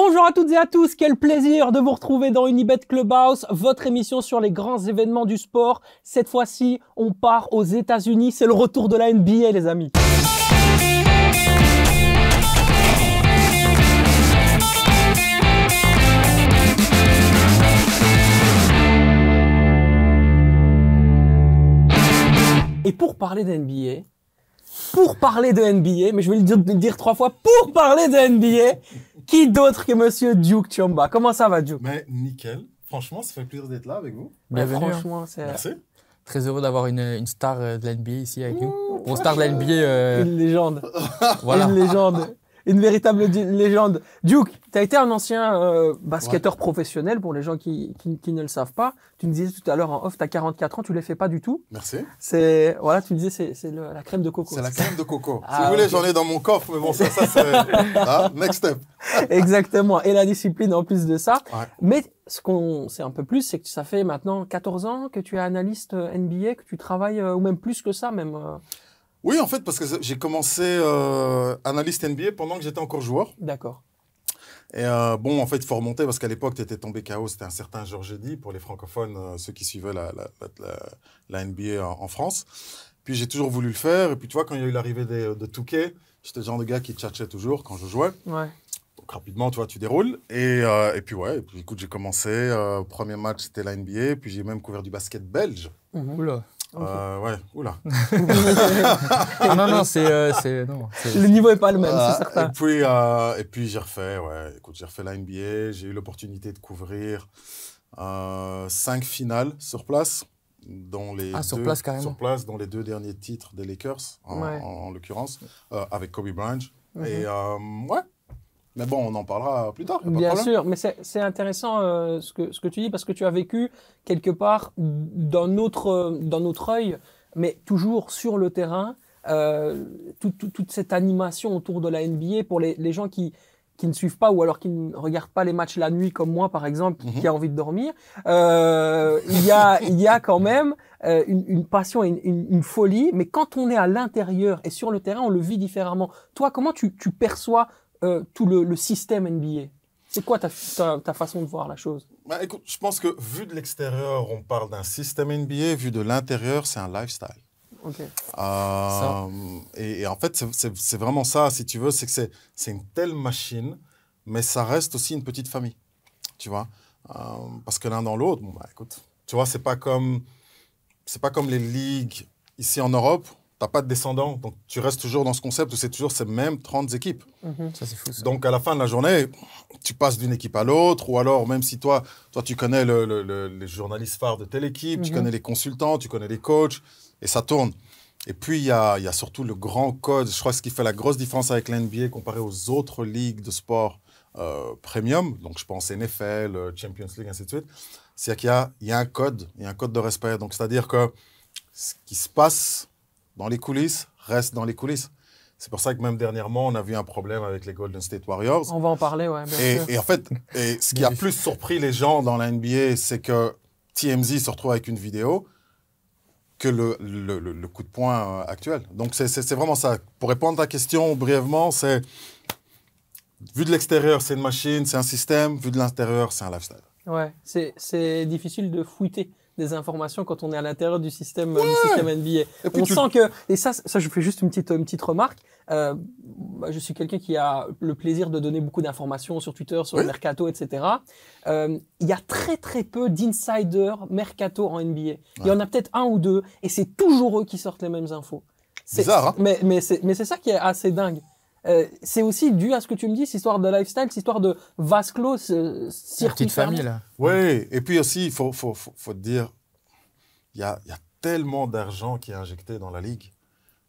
Bonjour à toutes et à tous, quel plaisir de vous retrouver dans Unibet Clubhouse, votre émission sur les grands événements du sport. Cette fois-ci, on part aux États-Unis, c'est le retour de la NBA les amis. Et pour parler de NBA, pour parler de NBA, mais je vais le dire, le dire trois fois, pour parler de NBA, qui d'autre que monsieur Duke Chomba Comment ça va, Duke? Mais nickel. Franchement, ça fait plaisir d'être là avec vous. Mais Bienvenue, hein. Franchement, c'est Merci. Très heureux d'avoir une, une star euh, de la NBA ici avec nous. Pour star de la NBA, euh, une légende. voilà. Une légende. Une véritable légende. Duke, tu as été un ancien euh, basketteur professionnel pour les gens qui, qui, qui ne le savent pas. Tu me disais tout à l'heure en off, tu as 44 ans, tu ne les fais pas du tout. Merci. C'est voilà, tu me disais c'est c'est la crème de coco. C'est la crème de coco. Ah, si vous voulez, j'en ai dans mon coffre, mais bon, ça, ça c'est. Ah, next step. Exactement. Et la discipline en plus de ça. Ouais. Mais ce qu'on sait un peu plus, c'est que ça fait maintenant 14 ans que tu es analyste euh, NBA, que tu travailles, euh, ou même plus que ça, même. Oui, en fait, parce que j'ai commencé euh, analyste NBA pendant que j'étais encore joueur. D'accord. Et euh, bon, en fait, il faut remonter parce qu'à l'époque, tu étais tombé KO. C'était un certain Georges Eddy pour les francophones, euh, ceux qui suivaient la, la, la, la- la NBA en, en France. Puis j'ai toujours voulu le faire. Et puis tu vois, quand il y a eu l'arrivée de Touquet, j'étais le genre de gars qui tchatchait toujours quand je jouais. Ouais. Donc rapidement, tu vois, tu déroules. Et, euh, et puis ouais, et puis écoute, j'ai commencé. euh, premier match, c'était la NBA. Puis j'ai même couvert du basket belge. Mhm. Oula. Euh, ouais, oula. Ah non, non, c'est. euh, c'est- non, c'est- Le niveau est pas le même, Euh, c'est certain. Et puis, euh, et puis j'ai refait, ouais, écoute, j'ai refait la NBA. J'ai eu l'opportunité de couvrir euh, cinq finales sur place. Dont les Ah, sur deux, place, carrément. Sur place, dont les deux derniers titres des Lakers, en, Ouais. en- en l'occurrence, euh, avec Kobe Bryant. Mhm. Et euh, ouais. Mais bon, on en parlera plus tard. Bien sûr, mais c'est intéressant euh, ce, que, ce que tu dis parce que tu as vécu quelque part dans notre, dans notre œil, mais toujours sur le terrain, euh, tout- tout- toute cette animation autour de la NBA pour les, les gens qui, qui ne suivent pas ou alors qui ne regardent pas les matchs la nuit comme moi par exemple, Mhm. qui a envie de dormir. Euh, il, y a, il y a quand même euh, une, une passion et une, une- une folie, mais quand on est à l'intérieur et sur le terrain, on le vit différemment. Toi, comment tu, tu perçois euh, tout le, le système NBA C'est quoi ta, ta, ta façon de voir la chose? Bah, écoute, je pense que vu de l'extérieur, on parle d'un système NBA. Vu de l'intérieur, c'est un lifestyle. Ok. Euh, et, et en fait, c'est- vraiment ça, si tu veux, c'est que c'est- c'est une telle machine, mais ça reste aussi une petite famille, tu vois. Euh, parce que l'un dans l'autre, bon, bah, écoute, tu vois, c'est pas comme c'est pas comme les ligues ici en Europe. T'as pas de descendants, donc tu restes toujours dans ce concept où c'est toujours ces mêmes 30 équipes. Mhm. Ça, c'est fou. Ça. Donc à la fin de la journée, tu passes d'une équipe à l'autre, ou alors même si toi, toi tu connais le, le- le- les journalistes phares de telle équipe, tu Mhm. connais les consultants, tu connais les coachs, et ça tourne. Et puis il y a, il y a surtout le grand code, je crois que ce qui fait la grosse différence avec l'NBA comparé aux autres ligues de sport euh, premium, donc je pense NFL, euh, Champions League, ainsi de suite, c'est qu'il y a, y a un code, il y a un code de respect. Donc c'est-à-dire que ce qui se passe dans les coulisses reste dans les coulisses. C'est pour ça que même dernièrement, on a vu un problème avec les Golden State Warriors. On va en parler, ouais, bien Et, sûr. et en fait, et ce qui a plus surpris les gens dans la NBA, c'est que TMZ se retrouve avec une vidéo que le, le, le- le coup de poing euh, actuel. Donc, c'est- c'est c'est vraiment ça. Pour répondre à ta question brièvement, c'est vu de l'extérieur, c'est une machine, c'est un système. Vu de l'intérieur, c'est un lifestyle. Ouais, c'est c'est difficile de fouetter des informations quand on est à l'intérieur du système, euh, du système NBA. On tu- sent que, et ça, ça, je fais juste une petite, une petite remarque. Euh, bah, je suis quelqu'un qui a le plaisir de donner beaucoup d'informations sur Twitter, sur Oui. le mercato, etc. Euh, Il y a très très peu d'insiders mercato en NBA. Il y en a peut-être un ou deux, et c'est toujours eux qui sortent les mêmes infos. C'est- Bizarre, hein Mais, mais c'est mais c'est ça qui est assez dingue. Euh, c'est aussi dû à ce que tu me dis, cette histoire de lifestyle, cette histoire de vase clos, La circuit petite fermé. famille, là. Oui, et puis aussi, il faut, faut, faut, faut te dire, il y a, il y a tellement d'argent qui est injecté dans la ligue.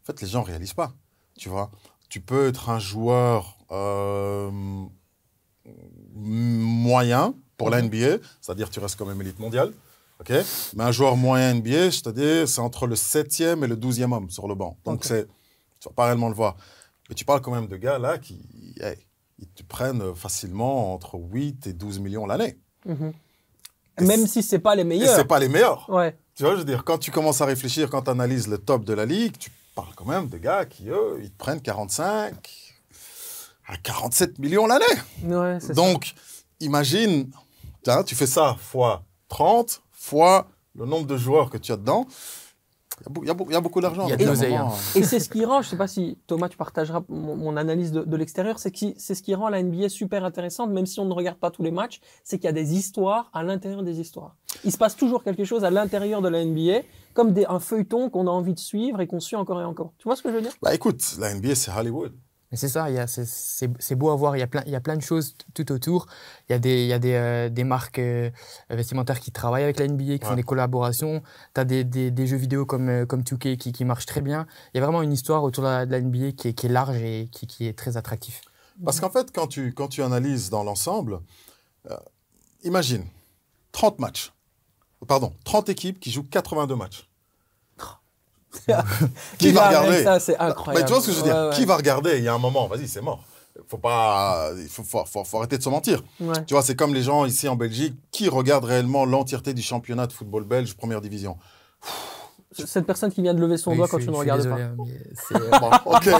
En fait, les gens ne réalisent pas, tu vois. Tu peux être un joueur euh, moyen pour la NBA, c'est-à-dire tu restes quand même élite mondiale, ok mais un joueur moyen NBA, c'est-à-dire c'est entre le 7e et le 12e homme sur le banc. Donc, c'est, tu vas pas réellement le voir. Mais tu parles quand même de gars là qui hey, ils te prennent facilement entre 8 et 12 millions l'année. Mhm. Même si c'est pas les meilleurs. c'est pas les meilleurs. Ouais. Tu vois, je veux dire, quand tu commences à réfléchir, quand tu analyses le top de la ligue, tu parles quand même de gars qui, eux, ils te prennent 45, à 47 millions l'année. Ouais, ça. Donc, imagine, tiens, tu fais ça fois 30, fois le nombre de joueurs que tu as dedans. Il y a beau- il y a, beau- il y a beaucoup d'argent. L'oseille, moment, Et c'est ce qui rend, je sais pas si Thomas, tu partageras mon, mon analyse de, de l'extérieur, c'est que c'est ce qui rend la NBA super intéressante, même si on ne regarde pas tous les matchs, c'est qu'il y a des histoires à l'intérieur des histoires. Il se passe toujours quelque chose à l'intérieur de la NBA, comme des, un feuilleton qu'on a envie de suivre et qu'on suit encore et encore. Tu vois ce que je veux dire? Bah écoute, la NBA, c'est Hollywood. Mais c'est ça, c'est- beau à voir, il y a plein, il y a plein de choses tout autour. Il y a des, il y a des, euh, des marques euh, vestimentaires qui travaillent avec la NBA, qui font des collaborations. Tu as des, des, des jeux vidéo comme, euh, comme 2K qui, qui marchent très bien. Il y a vraiment une histoire autour de la, de la NBA qui est, qui est large et qui, qui est très attractif. Parce qu'en fait, quand tu, quand tu analyses dans l'ensemble, euh, imagine 30 matchs. Pardon, 30 équipes qui jouent 82 matchs. Qui va regarder ça, c'est Mais incroyable. tu vois ce que je veux dire? Ouais, ouais. Qui va regarder? Il y a un moment, vas-y, c'est mort. Faut pas, il faut, faut- faut- faut arrêter de se mentir. Ouais. Tu vois, c'est comme les gens ici en Belgique qui regardent réellement l'entièreté du championnat de football belge, première division? Cette personne qui vient de lever son Oui, doigt quand tu ne regardes désolé, pas. mais c'est- Bon, ok.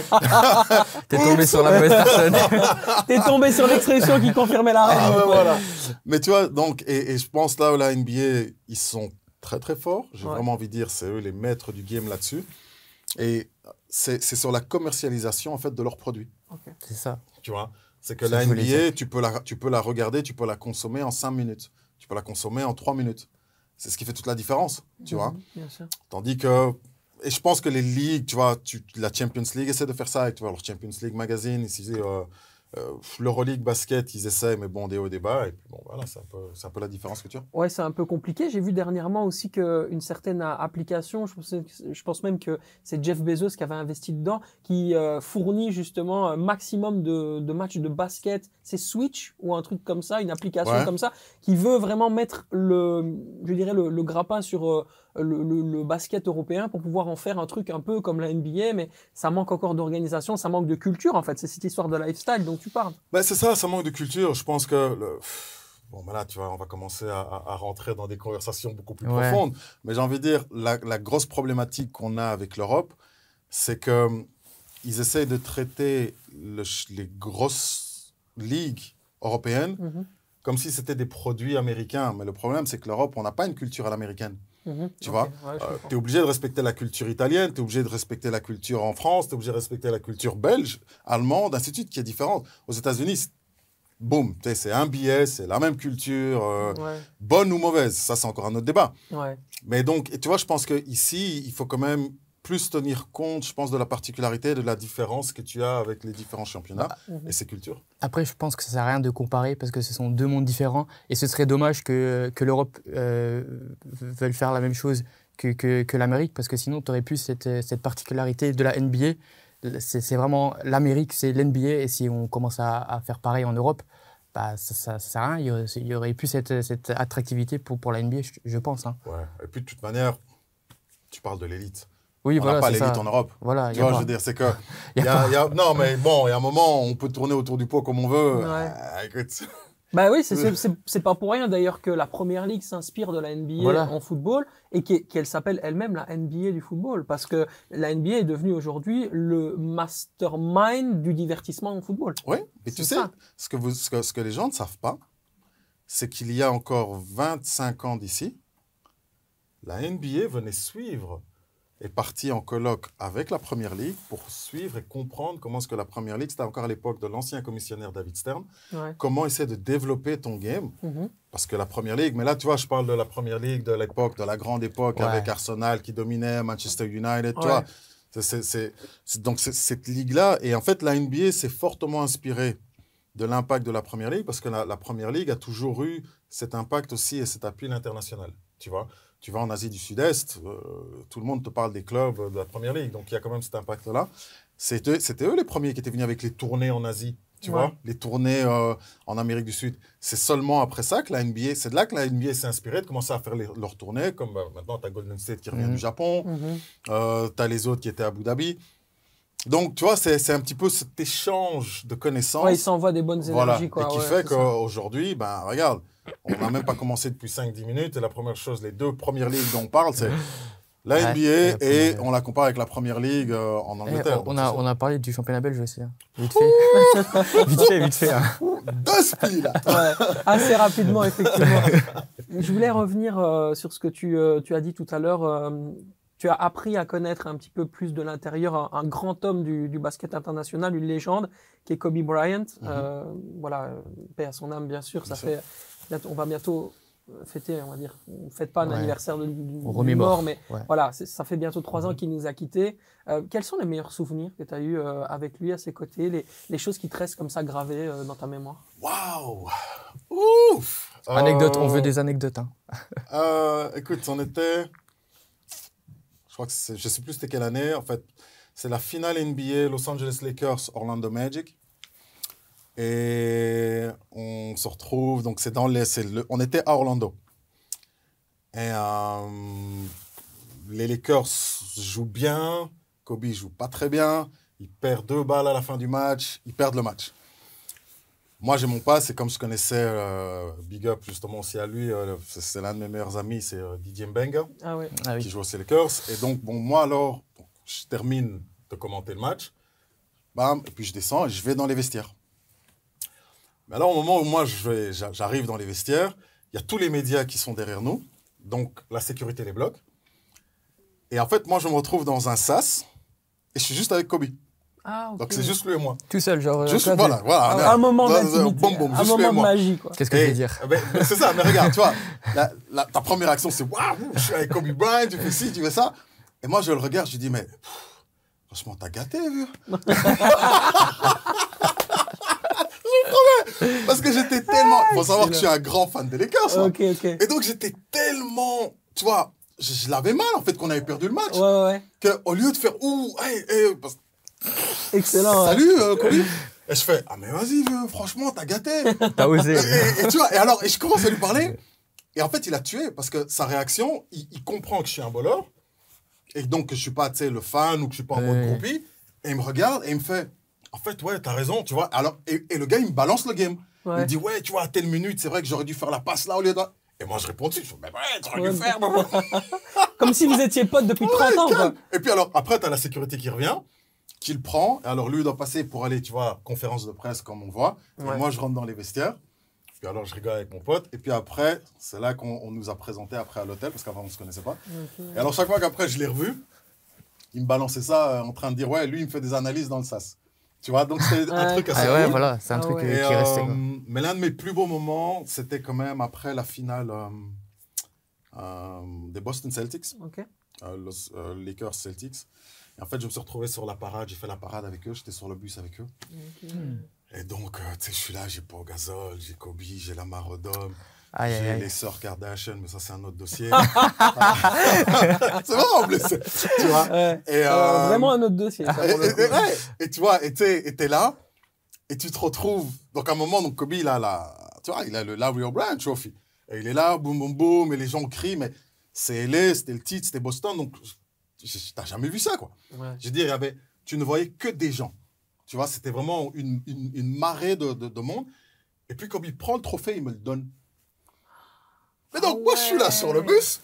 T'es tombé sur la mauvaise personne. T'es tombé sur l'expression qui confirmait la Ah règle. voilà. Mais tu vois, donc, et, et je pense là où la NBA, ils sont très très forts. J'ai Ouais. vraiment envie de dire, c'est eux les maîtres du game là-dessus. Et c'est c'est sur la commercialisation en fait de leurs produits. C'est ça. Tu vois, c'est que la NBA, tu peux la, tu peux la regarder, tu peux la consommer en 5 minutes. Tu peux la consommer en 3 minutes. C'est ce qui fait toute la différence, tu vois? Mhm, Bien sûr. Tandis que, et je pense que les ligues, tu vois, tu, la Champions League essaie de faire ça avec tu vois, leur Champions League Magazine, ici, euh, euh, l'Euroleague Basket, ils essaient, mais bon, des hauts, des bas. Et puis bon, voilà, c'est un, un peu la différence que tu as. Ouais, c'est un peu compliqué. J'ai vu dernièrement aussi qu'une certaine a- application, je pense, je pense même que c'est Jeff Bezos qui avait investi dedans, qui euh, fournit justement un maximum de, de matchs de basket. C'est Switch ou un truc comme ça, une application Ouais. comme ça, qui veut vraiment mettre le, je dirais le, le grappin sur euh, le, le- le basket européen pour pouvoir en faire un truc un peu comme la NBA, mais ça manque encore d'organisation, ça manque de culture en fait. C'est cette histoire de lifestyle dont tu parles. Ben, c'est ça, ça manque de culture. Je pense que. Le... Bon, ben là, tu vois, on va commencer à, rentrer dans des conversations beaucoup plus Ouais. profondes. Mais j'ai envie de dire, la, la grosse problématique qu'on a avec l'Europe, c'est que hum, ils essayent de traiter le les grosses ligues européennes Mhm, comme si c'était des produits américains. Mais le problème, c'est que l'Europe, on n'a pas une culture à l'américaine. Mhm. Tu vois, ouais, comprends. tu es obligé de respecter la culture italienne, tu es obligé de respecter la culture en France, tu es obligé de respecter la culture belge, allemande, ainsi de suite, qui est différente. Aux États-Unis, boum, c'est un billet, c'est la même culture, euh, Ouais, bonne ou mauvaise, ça c'est encore un autre débat. ouais. Mais donc, et tu vois, je pense qu'ici, il faut quand même plus tenir compte, je pense, de la particularité, de la différence que tu as avec les différents championnats Mhm. et ces cultures. Après, je pense que ça sert à rien de comparer parce que ce sont deux mondes différents et ce serait dommage que, que l'Europe euh, veuille faire la même chose que, que, que l'Amérique parce que sinon, tu aurais plus cette, euh, cette particularité de la NBA. C'est vraiment l'Amérique, c'est l'NBA et si on commence à, à faire pareil en Europe, bah, ça, ça, ça sert à rien. Il y aurait, plus cette, cette attractivité pour, pour la NBA, je, je pense. hein. Ouais. Et puis, de toute manière, tu parles de l'élite. Oui, on voilà, n'a pas c'est l'élite en Europe. Voilà, Tu y a vois, pas. je veux dire, c'est que. Y a il y a- il y a- non, mais bon, il y a un moment, on peut tourner autour du pot comme on veut. Ouais. Euh, écoute. Bah oui, c'est- pas pour rien d'ailleurs que la première ligue s'inspire de la NBA Voilà. en football et qu'e- qu'elle s'appelle elle-même la NBA du football parce que la NBA est devenue aujourd'hui le mastermind du divertissement en football. Oui, mais tu sais, ça. ce que, vous, ce, que, ce que les gens ne savent pas, c'est qu'il y a encore 25 ans d'ici, la NBA venait suivre est partie en colloque avec la Première Ligue pour suivre et comprendre comment est-ce que la Première Ligue, c'était encore à l'époque de l'ancien commissionnaire David Stern, Ouais. comment essayer de développer ton game. Mhm. Parce que la Première Ligue, mais là, tu vois, je parle de la Première Ligue de l'époque, de la grande époque Ouais. avec Arsenal qui dominait, Manchester United, tu vois. C'est- donc, cette ligue-là, et en fait, la NBA s'est fortement inspirée de l'impact de la Première Ligue parce que la, la Première Ligue a toujours eu cet impact aussi et cet appui international. Tu vois, tu vas en Asie du Sud-Est, euh, tout le monde te parle des clubs de la Première Ligue, donc il y a quand même cet impact-là. C'était c'était eux les premiers qui étaient venus avec les tournées en Asie, tu Ouais. vois, les tournées euh, en Amérique du Sud. C'est seulement après ça que la NBA, c'est de là que la NBA s'est inspirée de commencer à faire les- leurs tournées, comme euh, maintenant tu as Golden State qui revient Mhm. du Japon, Mhm. euh, tu as les autres qui étaient à Abu Dhabi. Donc, tu vois, c'est un petit peu cet échange de connaissances. Ouais, ils s'envoient des bonnes Voilà, énergies. Quoi. et qui Ouais, fait qu'aujourd'hui, ben, regarde, on n'a même pas commencé depuis 5-10 minutes, et la première chose, les deux premières ligues dont on parle, c'est La Ouais, NBA la et on la compare avec la première ligue euh, en Eh, Angleterre. on, a, on a parlé du championnat belge aussi. hein. Vite fait. vite fait, vite fait. hein. Deux spies, là. Ouais, assez rapidement, effectivement. Je voulais revenir euh, sur ce que tu, euh, tu as dit tout à l'heure. euh, tu as appris à connaître un petit peu plus de l'intérieur un, un grand homme du, du basket international, une légende, qui est Kobe Bryant. Euh, voilà, paix à son âme, bien sûr. Ça sûr. fait, on va bientôt euh, fêter, on va dire. On ne fête pas un Ouais. anniversaire de, remémore. mort, mais Ouais. voilà, c'est- ça fait bientôt trois Mhm. ans qu'il nous a quittés. Euh, quels sont les meilleurs souvenirs que tu as eus euh, avec lui à ses côtés, les, les choses qui te restent comme ça gravées euh, dans ta mémoire? Waouh Ouf Anecdote, on veut des anecdotes. hein. Euh, écoute, on était. Je crois que. Je sais plus c'était quelle année. En fait, c'est la finale NBA Los Angeles Lakers Orlando Magic. Et on se retrouve. Donc, c'est dans les. c'est le- on était à Orlando. Et euh, les Lakers jouent bien. Kobe joue pas très bien. Il perd deux balles à la fin du match. Ils perdent le match. Moi, j'ai mon passe, c'est comme je connaissais euh, Big Up justement aussi à lui, euh, c'est c'est l'un de mes meilleurs amis, c'est euh, Didier Mbenga, Ah ouais. Ah qui oui. joue aussi les Lakers. Et donc, bon, moi alors, je termine de commenter le match, bam, et puis je descends et je vais dans les vestiaires. Mais alors, au moment où moi je vais- j'a- j'arrive dans les vestiaires, il y a tous les médias qui sont derrière nous, donc la sécurité les bloque. Et en fait, moi, je me retrouve dans un sas et je suis juste avec Kobe. Ah. Donc, c'est juste lui et moi. Tout seul, genre. Juste, toi, voilà, voilà. un, un moment d'intimité, un moment de magie, quoi. Qu'est-ce que je Et- vais dire ben, ben, C'est ça, mais regarde, tu vois, la- la- ta première action, c'est waouh, je suis avec Kobe Bryant, tu fais ci, tu fais ça. Et moi, je le regarde, je lui dis, mais pff, franchement, t'as gâté, vieux. Parce que j'étais tellement. faut savoir que je suis un grand fan des Lakers. moi. Ok, ok. Et donc, j'étais tellement. Tu vois, je, je l'avais mal, en fait, qu'on avait perdu le match. Ouais, ouais, ouais. Qu'au lieu de faire ouh, hey, hey, parce- Excellent. ouais. salut, euh. Et je fais, ah, mais vas-y, vieux, franchement, t'as gâté. T'as osé. Et, et- et tu vois, et alors, et je commence à lui parler. Et en fait, il a tué parce que sa réaction, il, il comprend que je suis un voleur. Et donc que je suis pas, tu sais, le fan ou que je suis pas en mode groupie. Et il me regarde et il me fait, en fait, ouais, t'as raison, tu vois. Alors, et, et le gars, il me balance le game. Il me dit, ouais, tu vois, à telle minute, c'est vrai que j'aurais dû faire la passe là au lieu de. Et moi, je réponds dessus. Je fais, mais ouais, t'aurais dû faire. Comme si vous étiez potes depuis 30 Ouais, ans, quoi. calme. Et puis alors, après, tu as la sécurité qui revient, qui le prend. Et alors, lui, il doit passer pour aller, tu vois, conférence de presse, comme on voit. Ouais. Et moi, je rentre dans les vestiaires. Puis alors, je rigole avec mon pote. Et puis après, c'est là qu'on on nous a présenté après à l'hôtel, parce qu'avant, on ne se connaissait pas. Et alors, chaque fois qu'après, je l'ai revu, il me balançait ça euh, en train de dire, ouais, lui, il me fait des analyses dans le sas. Tu vois, donc c'est un truc assez Ah ouais, cool. voilà, c'est un Ah truc ouais. qui est resté. euh, quoi. mais l'un de mes plus beaux moments, c'était quand même après la finale euh, euh, des Boston Celtics Ok. euh, los euh, Lakers Celtics. Et en fait, je me suis retrouvé sur la parade, j'ai fait la parade avec eux, j'étais sur le bus avec eux. Et donc, euh, tu sais, je suis là, j'ai Paul Gasol, j'ai Kobe, j'ai Lamar Odom, Aïe, aïe, les sœurs Kardashian, mais ça, c'est un autre dossier. c'est vraiment en plus, tu vois. Ouais. Et, Alors, euh, vraiment un autre dossier, ça, et, et- coup. et- ouais, et tu vois, et t'es là, et tu te retrouves. Donc, à un moment, donc, Kobe, il a, la, tu vois, il a le Larry O'Brien Trophy. Et il est là, boum, boum, boum, et les gens crient, mais c'est LA, c'était le titre, c'était Boston, donc t'as jamais vu ça, quoi. Ouais. Je veux dire, il y avait, tu ne voyais que des gens. Tu vois, c'était vraiment une, une, une marée de, de, de monde. Et puis, Kobe prend le trophée, il me le donne. Mais donc, Ah moi, je suis là sur le bus.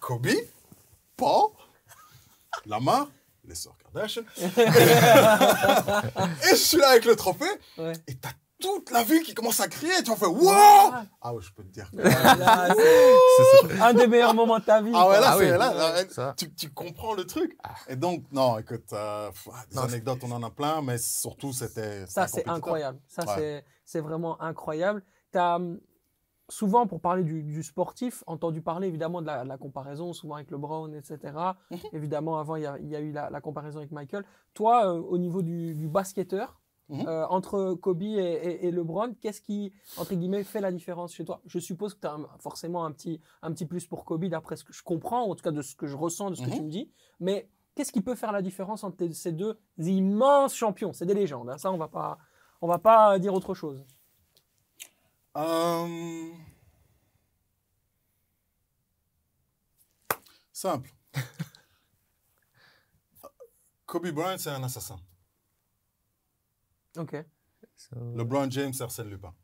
Kobe, Paul, Lamar, les sœurs Kardashian. et je suis là avec le trophée. Ouais. Et t'as toute la ville qui commence à crier. Tu vas faire Wow Ah. Ah ouais, je peux te dire. que- Là, c'est un des meilleurs moments de ta vie. Ah ouais, là, Ah c'est oui. là, là, tu, tu comprends le truc. Et donc, non, écoute, euh, pff, ah, des Non, anecdotes, on en a plein, mais surtout, c'était. Ça, c'est incroyable. Ça, Ouais. c'est- c'est vraiment incroyable. Tu as souvent, pour parler du, du sportif, entendu parler évidemment de la, de la comparaison, souvent avec le Brown, etc. Évidemment, avant, il y a, il y a eu la, la comparaison avec Michael. Toi, euh, au niveau du, du basketteur, Mhm. euh, entre Kobe et, et, et LeBron, qu'est-ce qui, entre guillemets, fait la différence chez toi? Je suppose que tu as forcément un petit, un petit plus pour Kobe, d'après ce que je comprends, en tout cas de ce que je ressens, de ce que Mhm. tu me dis. Mais qu'est-ce qui peut faire la différence entre ces deux immenses champions? C'est des légendes, hein, ça, on va pas, on va pas dire autre chose. Euh, Simple. Kobe Bryant, c'est un assassin. Ok. LeBron James, c'est Arsène Lupin.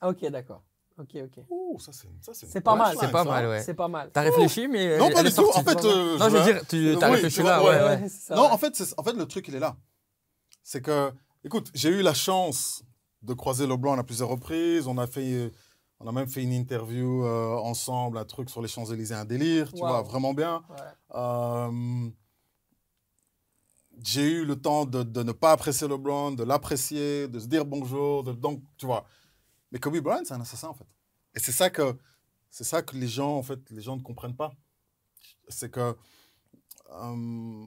Ah, Ok, d'accord. Ok, ok. Ouh, ça c'est c'est pas mal. C'est pas mal, ouais. C'est pas mal. T'as réfléchi, mais. Non, pas du tout. En fait, c'est pas mal. euh, non, je veux dire, tu as Oui, réfléchi tu là, vois, ouais. ouais, ouais. Ouais, c'est ça, Non, ouais. en fait, c'est- en fait, le truc, il est là. C'est que, écoute, j'ai eu la chance de croiser LeBron à plusieurs reprises. On a fait, on a même fait une interview euh, ensemble, un truc sur les Champs-Élysées, un délire, tu Wow. vois, vraiment bien. Ouais. Euh, j'ai eu le temps de, de ne pas apprécier LeBron, de l'apprécier, de se dire bonjour, de, donc, tu vois. Mais Kobe Bryant, c'est un assassin, en fait. Et c'est ça que, c'est ça que les gens, en fait, les gens ne comprennent pas. C'est que euh,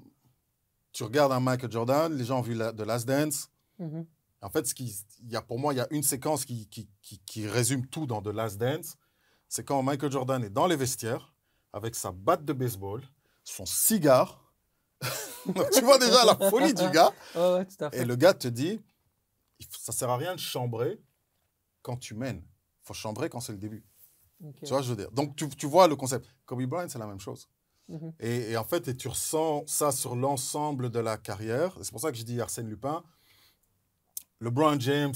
tu regardes un Michael Jordan, les gens ont vu la, de Last Dance. Mhm. En fait, ce qui, il y a, pour moi, il y a une séquence qui, qui, qui, qui résume tout dans The Last Dance. C'est quand Michael Jordan est dans les vestiaires avec sa batte de baseball, son cigare. tu vois déjà la folie du gars. Ouais, ouais, tout à fait. Et le gars te dit, ça sert à rien de chambrer quand tu mènes. Il faut chambrer quand c'est le début. Tu vois, je veux dire? Donc, tu, tu vois le concept. Kobe Bryant, c'est la même chose. Mhm. Et, et en fait, et tu ressens ça sur l'ensemble de la carrière. C'est pour ça que je dis Arsène Lupin. LeBron James,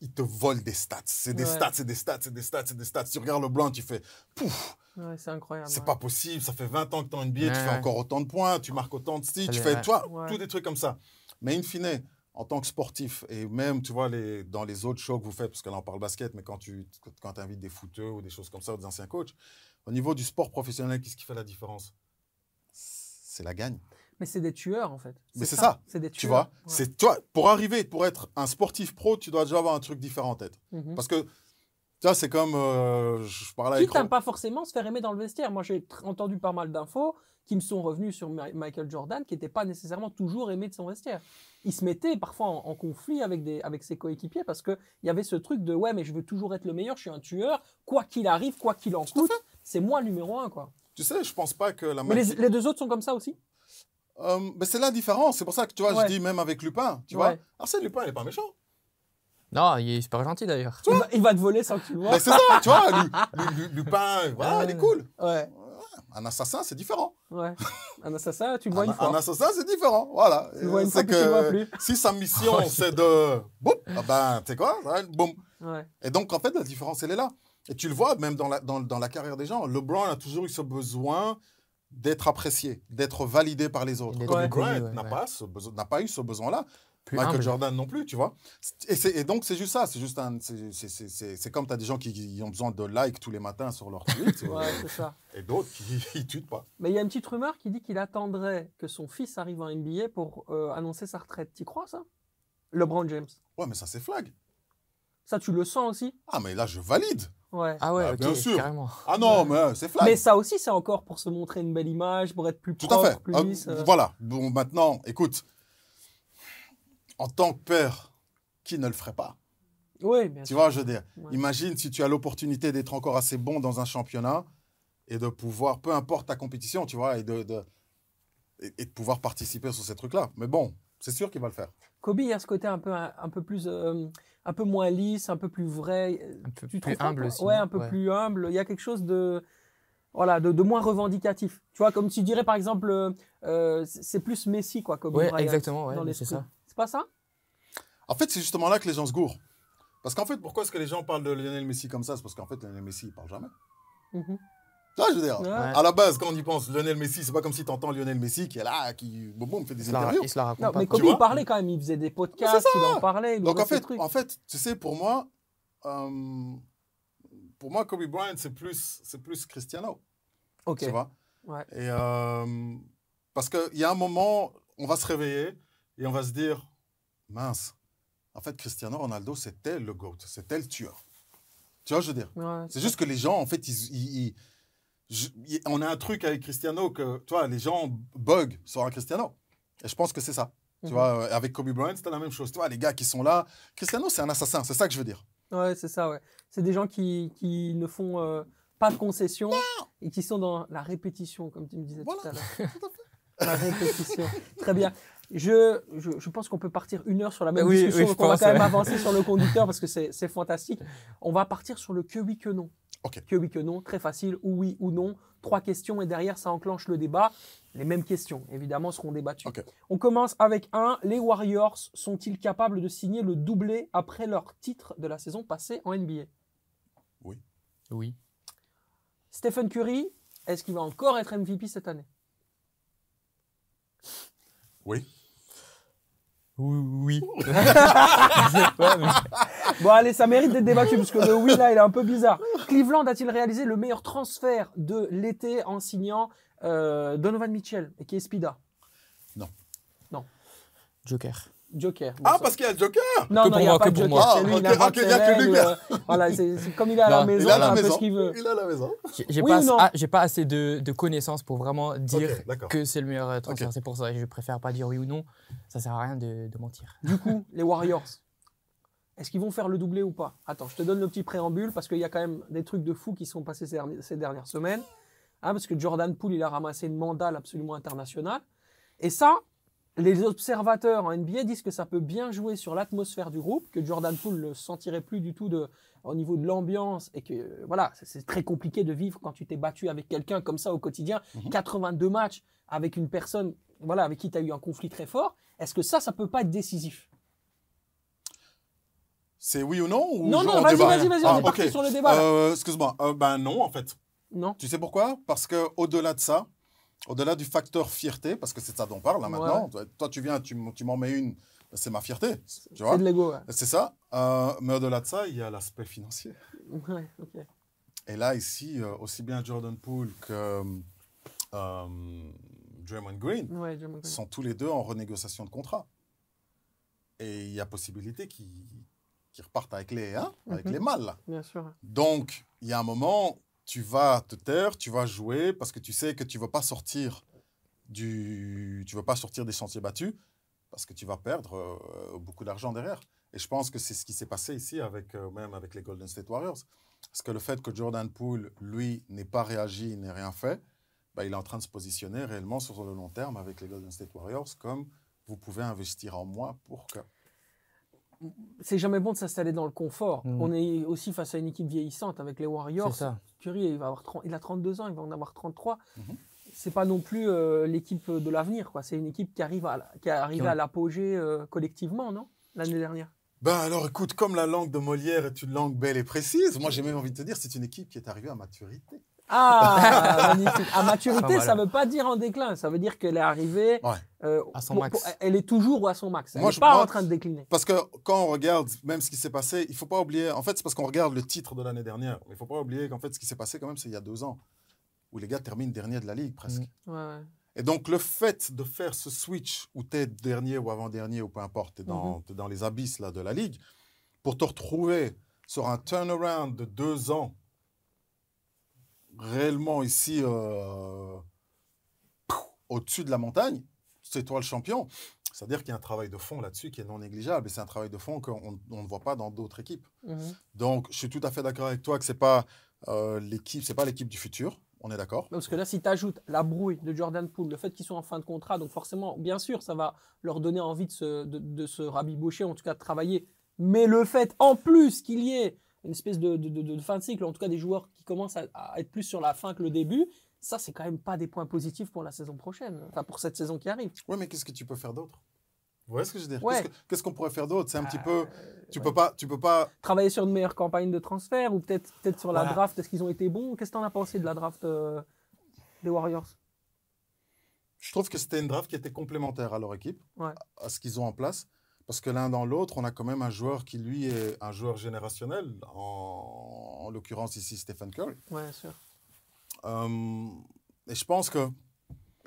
il te vole des stats. C'est des Ouais. stats, c'est des stats, c'est des stats, c'est des stats. Tu regardes LeBron, tu fais, pouf, Ouais, c'est incroyable. c'est ouais. pas possible. Ça fait 20 ans que tu es en NBA, tu fais encore autant de points, tu marques autant de styles, Ça tu fais, Ouais. tous des trucs comme ça. Mais in fine, en tant que sportif, et même, tu vois, les, dans les autres shows que vous faites, parce que là, on parle basket, mais quand tu quand invites des footeux ou des choses comme ça, ou des anciens coachs, au niveau du sport professionnel, qu'est-ce qui fait la différence? C'est la gagne. Mais c'est des tueurs, en fait. Mais c'est ça, C'est des tueurs. Tu vois Ouais. C'est toi, pour arriver, pour être un sportif pro, tu dois déjà avoir un truc différent en tête. Mhm. Parce que, tu vois, c'est comme, euh, je parlais à pas forcément se faire aimer dans le vestiaire? Moi, j'ai entendu pas mal d'infos qui me sont revenues sur Michael Jordan, qui n'était pas nécessairement toujours aimé de son vestiaire. Il se mettait parfois en, en conflit avec, des, avec ses coéquipiers parce qu'il y avait ce truc de ouais, mais je veux toujours être le meilleur, je suis un tueur, quoi qu'il arrive, quoi qu'il en coûte, c'est moi le numéro un. Quoi. Tu sais, je pense pas que la... Mais les deux autres sont comme ça aussi? Euh, mais c'est la différence. C'est pour ça que, tu vois, Ouais. je dis même avec Lupin, tu Ouais. vois. Arsène Lupin, il est pas méchant. Non, il est super gentil d'ailleurs. il va, il va te voler sans que tu le vois. C'est ça, tu vois. Lu- Lu- Lu- Lupin, voilà, il est cool. Ouais, Un assassin, c'est différent. ouais. Un assassin, tu le vois Un, une fois. un assassin, c'est différent. Voilà. Tu le vois une fois, c'est puis tu le vois plus. si sa mission, c'est de... Boum, ah ben, tu sais quoi être Boum. Ouais. Et donc, en fait, la différence, elle est là. Et tu le vois, même dans la, dans, dans la carrière des gens, LeBron a toujours eu ce besoin d'être apprécié, d'être validé par les autres. Kobe Bryant n'a pas, ce besoin- n'a pas eu ce besoin-là. Plus Michael humble. Jordan non plus, tu vois. Et, donc, c'est juste ça. C'est juste un. c'est- c'est- C'est c'est- c'est comme tu as des gens qui, qui ont besoin de likes tous les matins sur leur tweet Ouais, c'est ça. et d'autres qui ne tweetent pas. Mais il y a une petite rumeur qui dit qu'il attendrait que son fils arrive en NBA pour euh, annoncer sa retraite. Tu crois ça? LeBron James. Ouais, mais ça, c'est flag. Ça, tu le sens aussi? Ah, mais là, je valide. Ouais. Ah ouais, Ah, ok, bien sûr. carrément. Ah non, mais euh, c'est flag. Mais ça aussi, c'est encore pour se montrer une belle image, pour être plus Tout propre, à fait. plus Ah, lisse. euh. Voilà. Bon, maintenant, écoute, en tant que père, qui ne le ferait pas? Oui, bien Tu sûr. vois, je veux dire, Ouais. imagine si tu as l'opportunité d'être encore assez bon dans un championnat et de pouvoir, peu importe ta compétition, tu vois, et de, de- et, et de pouvoir participer sur ces trucs-là. Mais bon, c'est sûr qu'il va le faire. Kobe, il y a ce côté un peu, un, un peu plus, euh, un peu moins lisse, un peu plus vrai. Un peu Tu plus humble aussi. Ouais, un peu Ouais. plus humble. Il y a quelque chose de, voilà, de, de moins revendicatif. Tu vois, comme tu dirais par exemple, euh, c'est plus Messi, quoi, Ouais, Bryant, exactement, ouais, dans c'est ça. C'est pas ça? En fait, c'est justement là que les gens se gourrent. Parce qu'en fait, pourquoi est-ce que les gens parlent de Lionel Messi comme ça? C'est parce qu'en fait, Lionel Messi, il parle jamais. Mhm. Tu vois, je veux dire, Ouais. à la base, quand on y pense, Lionel Messi, c'est pas comme si tu entends Lionel Messi qui est là, qui boum, boum, fait Il des se la, interviews. il se la raconte Non, pas. mais. Kobe, il parlait quand même, il faisait des podcasts, il en parlait, il Donc en fait, trucs. en fait, tu sais, pour moi, euh, pour moi, Kobe Bryant, c'est plus, c'est plus Cristiano, ok. tu vois. Ouais. Et euh, parce qu'il y a un moment, on va se réveiller et on va se dire, mince, en fait, Cristiano Ronaldo, c'était le GOAT, c'était le tueur. Tu vois, je veux dire? Ouais, C'est juste que les gens, en fait, ils, ils- ils- je- on a un truc avec Cristiano que, tu vois, les gens bug sur un Cristiano. Et je pense que c'est ça. Tu Mhm. vois, euh, avec Kobe Bryant, c'était la même chose. Tu vois, les gars qui sont là, Cristiano, c'est un assassin, c'est ça que je veux dire. Ouais, c'est ça, ouais. C'est des gens qui, qui ne font euh, pas de concessions et qui sont dans la répétition, comme tu me disais tout à l'heure. La répétition. Très bien. Je, je, je pense qu'on peut partir une heure sur la même Oui, discussion, oui, donc on va quand même ouais. avancer sur le conducteur parce que c'est c'est fantastique. On va partir sur le que oui, que non. Que oui, que non, très facile, ou oui ou non. Trois questions et derrière, ça enclenche le débat. Les mêmes questions, évidemment, seront débattues. On commence avec un. Les Warriors sont-ils capables de signer le doublé après leur titre de la saison passée en NBA Oui. Stephen Curry, est-ce qu'il va encore être MVP cette année? Oui. Oui. Bon, allez, ça mérite d'être débattu parce que le oui là, il est un peu bizarre. Cleveland a-t-il réalisé le meilleur transfert de l'été en signant euh, Donovan Mitchell et qui est Spida Joker. Joker. Bon, Ah, ça- parce qu'il y a le Joker Non, Que non, il n'y a pas de Joker. C'est lui, Ah, il a que lui, euh, Voilà, c'est comme il est à la Non, maison, il la peu maison. ce qu'il veut. Il est à la maison. J'ai Oui pas, non ah, j'ai pas assez de, de connaissances pour vraiment dire que c'est le meilleur euh, transfert. C'est pour ça que je préfère pas dire oui ou non. Ça sert à rien de, de mentir. Du coup, les Warriors, est-ce qu'ils vont faire le doublé ou pas? Attends, je te donne le petit préambule parce qu'il y a quand même des trucs de fou qui sont passés ces dernières, ces dernières semaines. Hein, parce que Jordan Poole, il a ramassé une mandale absolument internationale. Et ça, les observateurs en NBA disent que ça peut bien jouer sur l'atmosphère du groupe, que Jordan Poole ne sentirait plus du tout de, au niveau de l'ambiance et que euh, voilà, c'est- très compliqué de vivre quand tu t'es battu avec quelqu'un comme ça au quotidien, Mhm. 82 matchs avec une personne voilà, avec qui tu as eu un conflit très fort. Est-ce que ça, ça peut pas être décisif? C'est oui ou non ou Non, non, on vas-y, vas-y, vas-y, on Ah, est parti sur le débat. Euh, Excuse-moi. Euh, ben non, en fait. Non Tu sais pourquoi? Parce que au-delà de ça, au-delà du facteur fierté, parce que c'est ça dont on parle là maintenant. Toi, Toi, tu viens, tu, tu m'en mets une, c'est ma fierté. Tu vois? C'est de l'ego. Ouais. C'est ça. Euh, mais au-delà de ça, il y a l'aspect financier. Ouais, ok. Et là, ici, euh, aussi bien Jordan Poole que euh, Draymond Green Ouais, Green. sont tous les deux en renégociation de contrat. Et il y a possibilité qu'ils qu'ils repartent avec les, hein, avec Mhm. les mâles. là. Bien sûr. Donc, il y a un moment, tu vas te taire, tu vas jouer parce que tu sais que tu ne veux pas sortir du, tu veux pas sortir des sentiers battus parce que tu vas perdre euh, beaucoup d'argent derrière. Et je pense que c'est ce qui s'est passé ici avec euh, même avec les Golden State Warriors, parce que le fait que Jordan Poole lui n'ait pas réagi, n'ait rien fait, bah, il est en train de se positionner réellement sur le long terme avec les Golden State Warriors comme vous pouvez investir en moi pour que. C'est jamais bon de s'installer dans le confort. Mhm. On est aussi face à une équipe vieillissante avec les Warriors. C'est ça. Curry, il, va avoir 30 il a 32 ans, il va en avoir 33. Mhm. C'est pas non plus euh, l'équipe de l'avenir. quoi. C'est une équipe qui arrive à, qui est arrivée à l'apogée euh, collectivement, non? L'année dernière. Ben alors écoute, comme la langue de Molière est une langue belle et précise, moi j'ai même envie de te dire, c'est une équipe qui est arrivée à maturité. Ah, magnifique. À maturité, Pas mal. ça veut pas dire en déclin. Ça veut dire qu'elle est arrivée. Ouais. euh, À son pour- max. pour- elle est toujours à son max. Elle Moi, n'est pas moi- en train de décliner. Parce que quand on regarde même ce qui s'est passé, il faut pas oublier, en fait c'est parce qu'on regarde le titre de l'année dernière, mais il faut pas oublier qu'en fait ce qui s'est passé quand même c'est il y a deux ans, où les gars terminent dernier de la ligue presque. Mm. Ouais, ouais. Et donc le fait de faire ce switch où tu es dernier ou avant-dernier ou peu importe, tu es, dans, t'es dans les abysses là, de la ligue, pour te retrouver sur un turnaround de deux ans, réellement ici euh, au-dessus de la montagne, c'est toi le champion. C'est-à-dire qu'il y a un travail de fond là-dessus qui est non négligeable et c'est un travail de fond qu'on on ne voit pas dans d'autres équipes. Mhm. Donc je suis tout à fait d'accord avec toi que c'est pas euh, l'équipe, c'est pas l'équipe du futur. On est d'accord Parce que là, si tu ajoutes la brouille de Jordan Poole, le fait qu'ils soient en fin de contrat, donc forcément, bien sûr, ça va leur donner envie de se, de, de se rabibocher, en tout cas de travailler. Mais le fait, en plus, qu'il y ait une espèce de- de fin de cycle, en tout cas des joueurs qui commencent à, à être plus sur la fin que le début, ça, c'est quand même pas des points positifs pour la saison prochaine, enfin pour cette saison qui arrive. Oui, mais qu'est-ce que tu peux faire d'autre? Vous voyez ce que je veux dire? Ouais. Qu'est-ce que- Qu'est-ce qu'on pourrait faire d'autre? C'est un petit Euh, peu. Tu ouais. peux pas. Tu peux pas. Travailler sur une meilleure campagne de transfert ou peut-être peut sur la draft, est-ce qu'ils ont été bons? Qu'est-ce que tu en as pensé de la draft euh, des Warriors? Je trouve que c'était une draft qui était complémentaire à leur équipe, Ouais. à ce qu'ils ont en place. Parce que l'un dans l'autre, on a quand même un joueur qui, lui, est un joueur générationnel, en, en l'occurrence ici Stephen Curry. Ouais, sûr. Euh, et je pense que,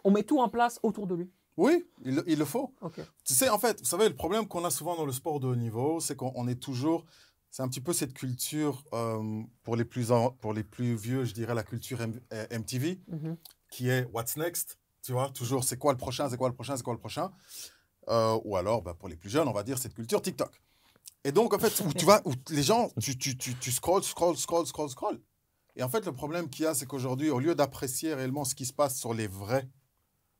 On met tout en place autour de lui. oui, il, le- il le faut. Ok. Tu sais, en fait, vous savez, le problème qu'on a souvent dans le sport de haut niveau, c'est qu'on on est toujours. C'est un petit peu cette culture, euh, pour, les plus en- pour les plus vieux, je dirais la culture M- euh, MTV, Mhm. qui est What's Next Tu vois, toujours c'est quoi le prochain, c'est quoi le prochain, c'est quoi le prochain Euh, Ou alors, bah, pour les plus jeunes, on va dire cette culture TikTok. Et donc, en fait, où tu vas, où les gens, tu, tu, tu, tu scrolls, scrolls, scrolls, scrolls, scrolls. Et en fait, le problème qu'il y a, c'est qu'aujourd'hui, au lieu d'apprécier réellement ce qui se passe sur les vrais,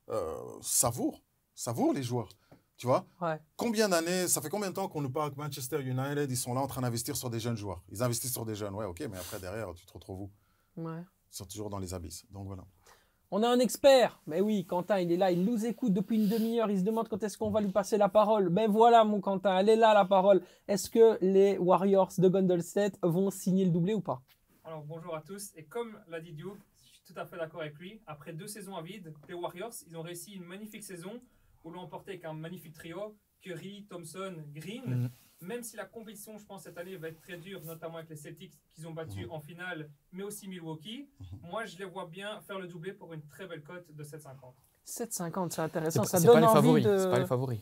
euh, savoure, savoure les joueurs. Tu vois Ouais. Combien d'années, ça fait combien de temps qu'on nous parle que Manchester United, ils sont là en train d'investir sur des jeunes joueurs? Ils investissent sur des jeunes, ouais, ok, mais après, derrière, tu te retrouves où? Ouais. Ils sont toujours dans les abysses. Donc voilà. On a un expert. Mais oui, Quentin, il est là, il nous écoute depuis une demi-heure. Il se demande quand est-ce qu'on va lui passer la parole. Ben voilà, mon Quentin, elle est là, la parole. Est-ce que les Warriors de Golden State vont signer le doublé ou pas? Alors bonjour à tous. Et comme l'a dit Duke, je suis tout à fait d'accord avec lui. Après deux saisons à vide, les Warriors, ils ont réussi une magnifique saison où l'on emporté avec un magnifique trio Curry, Thompson, Green. Mhm. Même si la compétition, je pense, cette année va être très dure, notamment avec les Celtics qu'ils ont battus Mhm. en finale, mais aussi Milwaukee. Moi, je les vois bien faire le doublé pour une très belle cote de 7,50. 7,50, c'est C'est intéressant. pas, Ça c'est donne pas les envie favoris. de... C'est pas les favoris.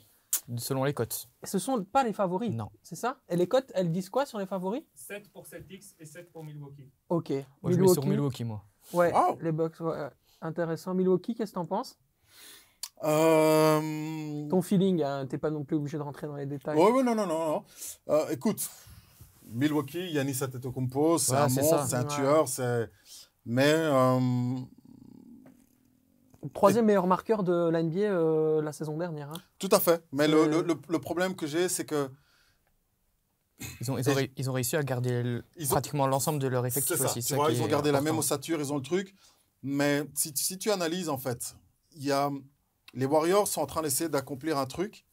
Selon les cotes. Ce sont pas les favoris, Non. c'est ça? Et les cotes, elles disent quoi sur les favoris? 7 pour Celtics et 7 pour Milwaukee. Ok. Moi, je mets sur Milwaukee, moi. Ouais, Wow. les Bucks, ouais. Intéressant. Milwaukee, qu'est-ce que t'en penses? Euh... Ton feeling, hein, t'es pas non plus obligé de rentrer dans les détails. Ouais, ouais, non, non, non. non. Euh, écoute, Milwaukee, Yanis Antetokounmpo, c'est Ouais, un c'est monstre, c'est un Ouais. tueur, c'est... Mais euh, Troisième meilleur marqueur de la NBA euh, la saison dernière. hein. tout à fait. Mais le, le, le- le problème que j'ai, c'est que Ils ont, ils, ont, ils ont réussi à garder le- Ils ont- pratiquement l'ensemble de leur c'est effectif ça. aussi. Tu ça vois, ils ont gardé la même ossature, ils ont le truc. Mais si, si tu analyses, en fait, il y a... les Warriors sont en train d'essayer d'accomplir un truc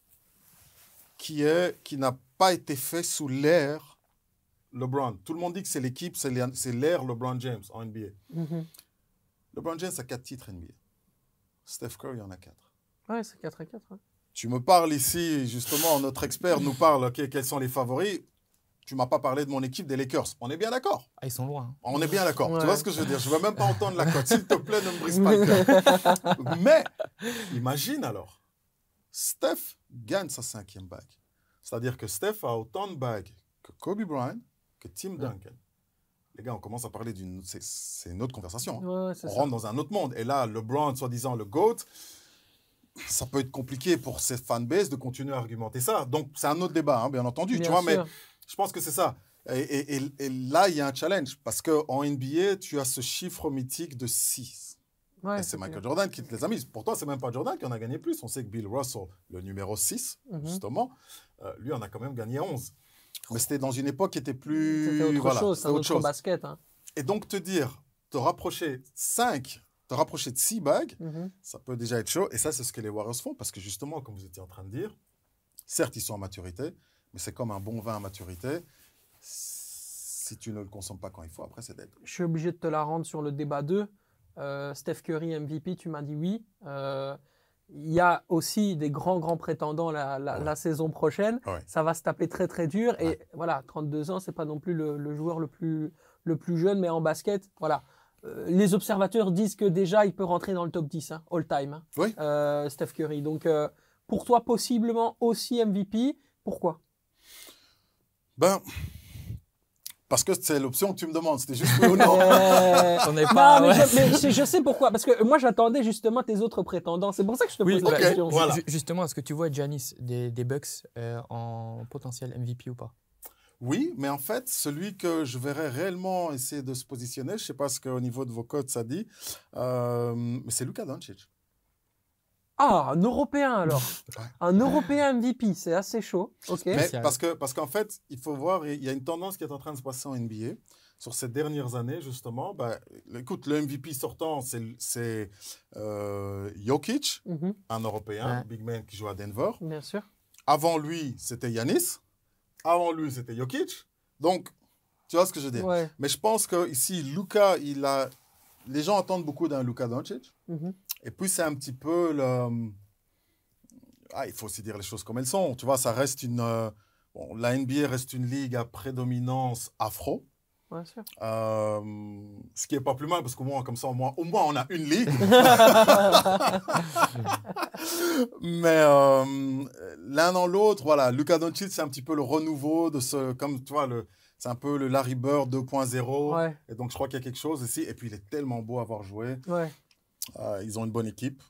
qui est qui n'a pas été fait sous l'ère LeBron. Tout le monde dit que c'est l'équipe, c'est l'ère- LeBron James en NBA. Mhm. LeBron James a quatre titres NBA. Steph Curry en a quatre. Ouais, c'est 4 à 4. hein. Tu me parles ici, justement, notre expert nous parle, quels sont les favoris. Tu m'as pas parlé de mon équipe des Lakers. On est bien d'accord. Ah, ils sont loin. hein. On est bien d'accord. Ouais. Tu vois ce que je veux dire? Je veux même pas entendre la cote. S'il te plaît, ne me brise pas le cœur. Mais, imagine alors, Steph gagne sa cinquième bague. C'est-à-dire que Steph a autant de bagues que Kobe Bryant, que Tim Duncan. Les gars, on commence à parler d'une... C'est, c'est une autre conversation. hein. Ouais, ouais, c'est On ça. rentre dans un autre monde. Et là, LeBron, soi-disant le GOAT, ça peut être compliqué pour cette fanbase de continuer à argumenter ça. Donc, c'est un autre débat, hein, bien entendu. Bien tu vois, mais. Je pense que c'est ça. Et, et- et- et là, il y a un challenge. Parce qu'en NBA, tu as ce chiffre mythique de 6. Ouais, et c'est Michael Jordan qui te les a mis. Pour toi, c'est même pas Jordan qui en a gagné plus. On sait que Bill Russell, le numéro 6, Mhm. justement, euh, lui en a quand même gagné 11. Mais c'était dans une époque qui était plus... C'était autre voilà, chose, c'est c'était autre chose. basket. hein. Et donc, te dire, te rapprocher 5, te rapprocher de 6 bagues, Mhm. ça peut déjà être chaud. Et ça, c'est ce que les Warriors font. Parce que justement, comme vous étiez en train de dire, certes, ils sont en maturité, mais c'est comme un bon vin à maturité. Si tu ne le consommes pas quand il faut, après, c'est dead. Je suis obligé de te la rendre sur le débat 2. Euh, Steph Curry MVP, tu m'as dit oui. Euh, Il y a aussi des grands, grands prétendants la, la- Ouais. la saison prochaine. Ouais. Ça va se taper très, très dur. Et Ouais. voilà, 32 ans, c'est pas non plus le, le joueur le plus, le plus jeune, mais en basket, voilà. Euh, les observateurs disent que déjà, il peut rentrer dans le top 10, hein, all-time, hein, Oui. euh, Steph Curry. Donc, euh, pour toi, possiblement aussi MVP. Pourquoi? Ben, parce que c'est l'option que tu me demandes. C'était juste oui ou non. Euh, On n'est Non, pas. mais, ouais. je, mais je- je sais pourquoi. Parce que moi, j'attendais justement tes autres prétendants. C'est pour ça que je te Oui, pose la ok, question. voilà. Justement, est-ce que tu vois Giannis des, des Bucks euh, en potentiel MVP ou pas? Oui, mais en fait, celui que je verrais réellement essayer de se positionner, je ne sais pas ce qu'au niveau de vos codes ça dit, euh, mais c'est Luka Doncic. Ah, un Européen alors. Ouais. Un Européen MVP, c'est assez chaud. Ok. Mais parce que parce qu'en fait, il faut voir, il y a une tendance qui est en train de se passer en NBA sur ces dernières années justement. Bah, écoute, le MVP sortant, c'est c'est euh, Jokic, Mhm, un Européen, Ouais. big man qui joue à Denver. bien sûr. Avant lui, c'était Yanis. Avant lui, c'était Jokic. Donc, tu vois ce que je veux dire. Ouais. Mais je pense que ici, Luka, il a. Les gens attendent beaucoup d'un Luka Doncic. mhm. Et puis, c'est un petit peu le. Ah, il faut aussi dire les choses comme elles sont. Tu vois, ça reste une. euh, bon, la NBA reste une ligue à prédominance afro. Bien sûr. Euh, ce qui est pas plus mal parce qu'au moins, comme ça, au moins, au moins on a une ligue. Mais euh, l'un dans l'autre, voilà, Luka Doncic, c'est un petit peu le renouveau de ce. Comme tu vois, le, c'est un peu le Larry Bird 2.0. Ouais, Et donc, je crois qu'il y a quelque chose ici. Et puis, il est tellement beau à avoir joué. ouais. Euh, ils ont une bonne équipe.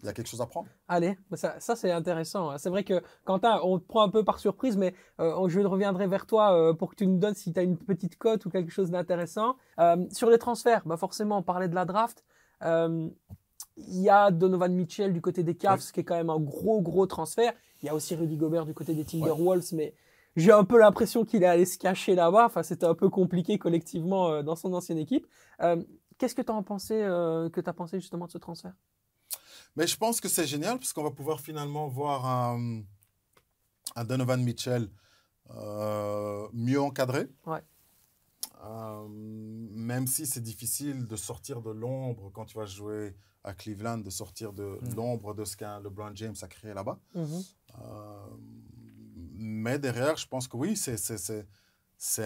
Il y a quelque chose à prendre. Allez, ça, ça, c'est intéressant. hein. C'est vrai que Quentin, on te prend un peu par surprise, mais euh, je reviendrai vers toi euh, pour que tu nous donnes si tu as une petite cote ou quelque chose d'intéressant. Sur les transferts, bah forcément, on parlait de la draft. Il y a Donovan Mitchell du côté des Cavs, qui est quand même un gros, gros transfert. Il y a aussi Rudy Gobert du côté des Timberwolves, mais j'ai un peu l'impression qu'il est allé se cacher là-bas. Enfin, c'était un peu compliqué collectivement dans son ancienne équipe. Euh, Qu'est-ce que tu as pensé, euh, que as pensé justement de ce transfert? Mais je pense que c'est génial parce qu'on va pouvoir finalement voir un, un Donovan Mitchell euh, mieux encadré. Ouais. Euh, même si c'est difficile de sortir de l'ombre quand tu vas jouer à Cleveland, de sortir de Mm. l'ombre de ce qu'un LeBron James a créé là-bas. Mhm. Euh, mais derrière, je pense que oui,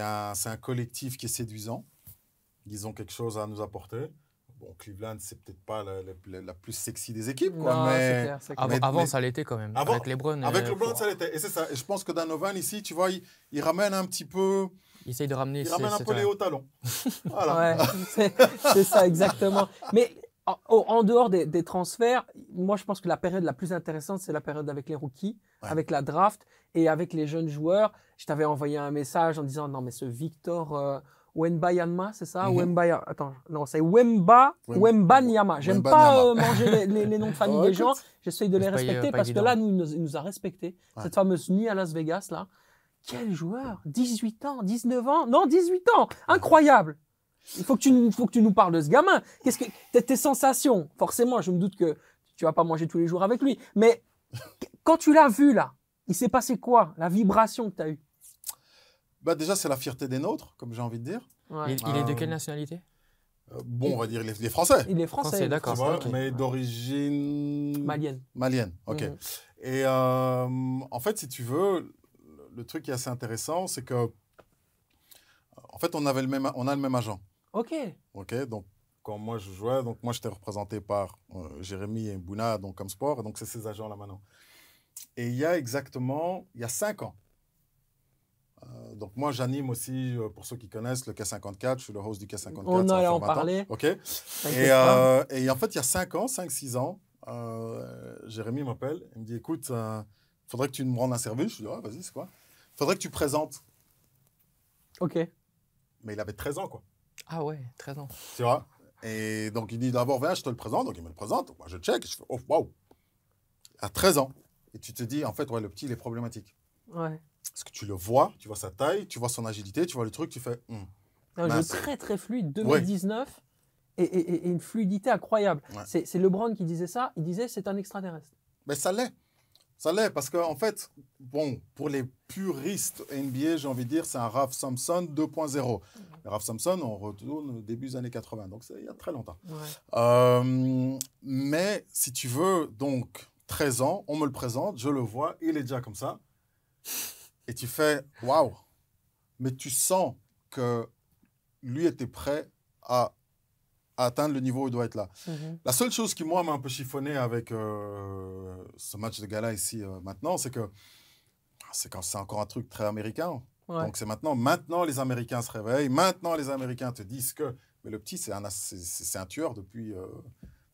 un, c'est un collectif qui est séduisant. Ils ont quelque chose à nous apporter. Bon, Cleveland, c'est peut-être pas la, la- la plus sexy des équipes, quoi, Non, c'est mais clair, c'est clair. Avant, Mais- avant, mais- ça l'était quand même. Avant- avec LeBron. avec euh, LeBron, faut- ça l'était. Et c'est ça. Et je pense que Donovan, ici, tu vois, il, il ramène un petit peu, Il essaye de ramener. il ramène un peu les hauts talons. Voilà. Ouais, c'est c'est ça exactement. Mais en, en dehors des, des transferts, moi je pense que la période la plus intéressante, c'est la période avec les rookies, Ouais. avec la draft et avec les jeunes joueurs. Je t'avais envoyé un message en disant non mais ce Victor euh, Wembayama, c'est ça? Mhm. Wembaya, attends, non c'est Wemba, Wem- Wembanyama. J'aime pas euh, manger les, les- les noms de famille Ouais, des gens. J'essaye de les respecter pas parce que là, nous, il nous, a respecté. Ouais. Cette fameuse nuit à Las Vegas, là. Quel joueur? 18 ans, 19 ans? Non, 18 ans Incroyable Il faut que tu, nous- faut que tu nous parles de ce gamin. Qu'est-ce que tes, tes sensations? Forcément, je me doute que tu vas pas manger tous les jours avec lui. Mais quand tu l'as vu, là, il s'est passé quoi? La vibration que tu as eue? Bah, déjà, c'est la fierté des nôtres, comme j'ai envie de dire. Ouais. Il, il est de Euh, quelle nationalité? Euh, bon, on va dire les, les Français. Il est français. Français, il est d'accord. tu français. vois, ok. mais d'origine Malienne. malienne. Ok. Mhm. Et euh, en fait, si tu veux, le- truc qui est assez intéressant, c'est que en fait, on avait le même, on a le même agent. Ok. Ok. Donc, quand moi je jouais, donc moi j'étais représenté par euh, Jérémy et Bouna, donc comme sport, et donc c'est ces agents là maintenant. Et il y a exactement, il y a cinq ans. Euh, donc moi j'anime aussi, euh, pour ceux qui connaissent, le K54, je suis le host du K54. On allait en 20 ans. parler. Ok. Et, euh, et en fait, il y a 5 ans, 5-6 ans, euh, Jérémy m'appelle. Il me dit Écoute, il faudrait que tu me rendes un service. Je lui dis Ouais, vas-y, c'est quoi? Il faudrait que tu présentes. Ok. Mais il avait 13 ans, quoi. Ah ouais, 13 ans. Tu vois? Et donc, il dit D'abord, viens, je te le présente. Donc, il me le présente. Moi, je check. Je fais Oh, waouh À 13 ans. Et tu te dis En fait, ouais, le petit, il est problématique. Ouais. Parce que tu le vois, tu vois sa taille, tu vois son agilité, tu vois le truc, tu fais Hum. Un Mince. jeu très très fluide, 2019, et, et- et- et une fluidité incroyable. Ouais. C'est LeBron qui disait ça, il disait c'est un extraterrestre. Mais ça l'est. Ça l'est, parce qu'en en fait, bon, pour les puristes NBA, j'ai envie de dire, c'est un Raph Samson 2.0. Le Raph Samson, on retourne au début des années 80, donc c'est il y a très longtemps. Ouais. Euh, mais si tu veux, donc 13 ans, on me le présente, je le vois, il est déjà comme ça. Et tu fais, waouh! Mais tu sens que lui était prêt à, à atteindre le niveau où il doit être là. Mhm. La seule chose qui, moi, m'a un peu chiffonné avec euh, ce match de gala ici euh, maintenant, c'est que c'est quand c'est encore un truc très américain. Ouais. Donc c'est maintenant, maintenant les Américains se réveillent, maintenant les Américains te disent que mais le petit, c'est un, c'est- un tueur depuis, euh,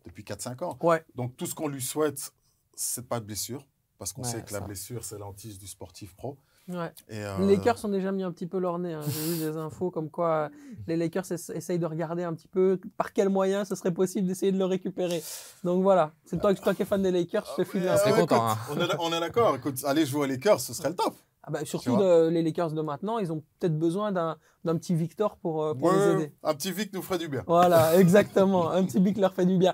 depuis 4-5 ans. Ouais. Donc tout ce qu'on lui souhaite, c'est pas de blessure, parce qu'on Ouais, sait que la blessure, c'est l'antise du sportif pro. Ouais. Et, euh, Les Lakers ont déjà mis un petit peu leur nez. hein. J'ai vu des infos comme quoi euh, les Lakers ess- essayent de regarder un petit peu par quel moyen ce serait possible d'essayer de le récupérer. Donc voilà, c'est toi, toi qui es fan des Lakers, je te file un peu. content, hein. On est, on est d'accord. Écoute, aller jouer aux Lakers, ce serait le top. Ah bah, surtout de- les Lakers de maintenant, ils ont peut-être besoin d'un d'un petit Victor pour, euh, pour les aider. un petit Vic nous ferait du bien. Voilà, exactement. Un petit bic leur fait du bien.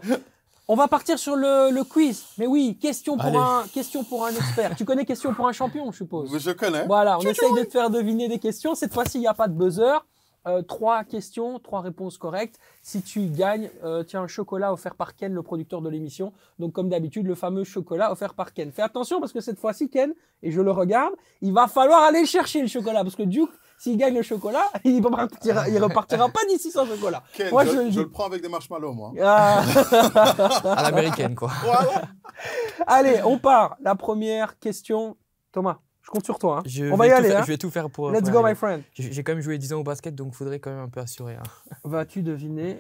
On va partir sur le, le quiz. Mais oui, question pour, Allez. un, question pour un expert. tu connais question pour un champion, je suppose. Je connais. Voilà, on essaye de te faire deviner des questions. Cette fois-ci, il n'y a pas de buzzer. Euh, trois questions, trois réponses correctes. Si tu gagnes, euh, tiens, un chocolat offert par Ken, le producteur de l'émission. Donc, comme d'habitude, le fameux chocolat offert par Ken. Fais attention parce que cette fois-ci, Ken, et je le regarde, il va falloir aller chercher le chocolat parce que Duke, s'il gagne le chocolat, il repartira, il repartira pas d'ici sans chocolat. Ken, Moi, je, je- je je- le prends avec des marshmallows, moi. Ah. À l'américaine, quoi. Voilà. Allez, on part. La première question. Thomas, je compte sur toi. hein. Je On va vais y tout aller. faire- hein. Je vais tout faire pour. Let's pour go, my friend. J'ai quand même joué 10 ans au basket, donc il faudrait quand même un peu assurer. hein. Vas-tu deviner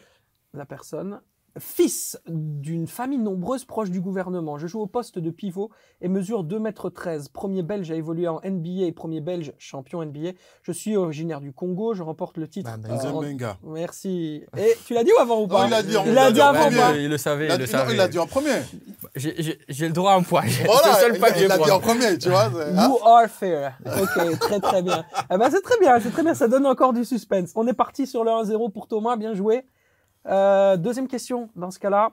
la personne Fils d'une famille nombreuse proche du gouvernement. Je joue au poste de pivot et mesure 2 m 13. Premier belge à évoluer en NBA et premier belge champion NBA. Je suis originaire du Congo. Je remporte le titre. Bah, euh, en-. Merci. Et tu l'as dit ou avant ou pas Non, il l'a dit en- Il l'a dit avant premier. ou pas Il le savait, Il a, il le dit- non, savait. il a dit en premier. J'ai- J'ai j'ai le droit à un point. C'est Voilà, le seul il, pas il l'a dit en premier, tu vois. hein You are fair. Ok, très très bien. Eh ben, c'est très bien, c'est très bien. Ça donne encore du suspense. On est parti sur le 1-0 pour Thomas. Bien joué. Euh, deuxième question. Dans ce cas-là,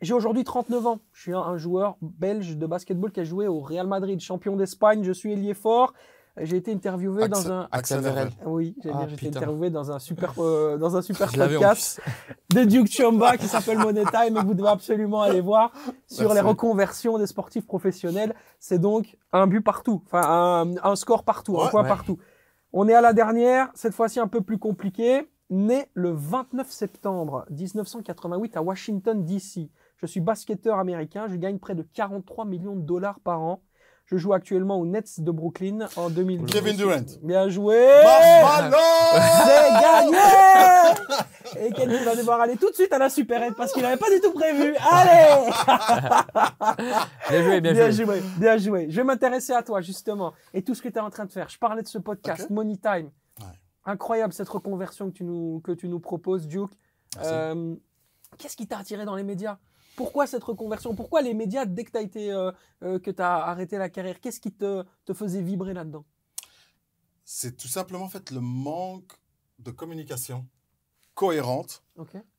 j'ai aujourd'hui 39 ans. Je suis un, un joueur belge de basketball qui a joué au Real Madrid, champion d'Espagne. Je suis ailier fort. J'ai été interviewé Axel- dans un. Axel. Verrel. Oui, j'ai Ah, été interviewé dans un super, euh, dans un super podcast de Duke Chamba qui s'appelle Money Time et que vous devez absolument aller voir sur Merci. les reconversions des sportifs professionnels. C'est donc un but partout, enfin un, un score partout, un point Ouais. partout. On est à la dernière, cette fois-ci un peu plus compliqué. Né le 29 septembre 1988 à Washington, D.C. Je suis basketteur américain, je gagne près de 43 millions de dollars par an. Je joue actuellement aux Nets de Brooklyn en 2010. Kevin Durant. Bien joué c'est gagné Et Kenny va devoir aller tout de suite à la supérette parce qu'il n'avait pas du tout prévu. Allez Bien joué, bien, Bien joué. joué, bien joué. Je vais m'intéresser à toi justement et tout ce que tu es en train de faire. Je parlais de ce podcast. Money Time. Incroyable cette reconversion que tu nous, que tu nous proposes, Duke. Euh, Qu'est-ce qui t'a attiré dans les médias? Pourquoi cette reconversion? Pourquoi les médias dès que tu as été euh, euh, que tu as arrêté la carrière Qu'est-ce qui te, te faisait vibrer là-dedans? C'est tout simplement en fait le manque de communication cohérente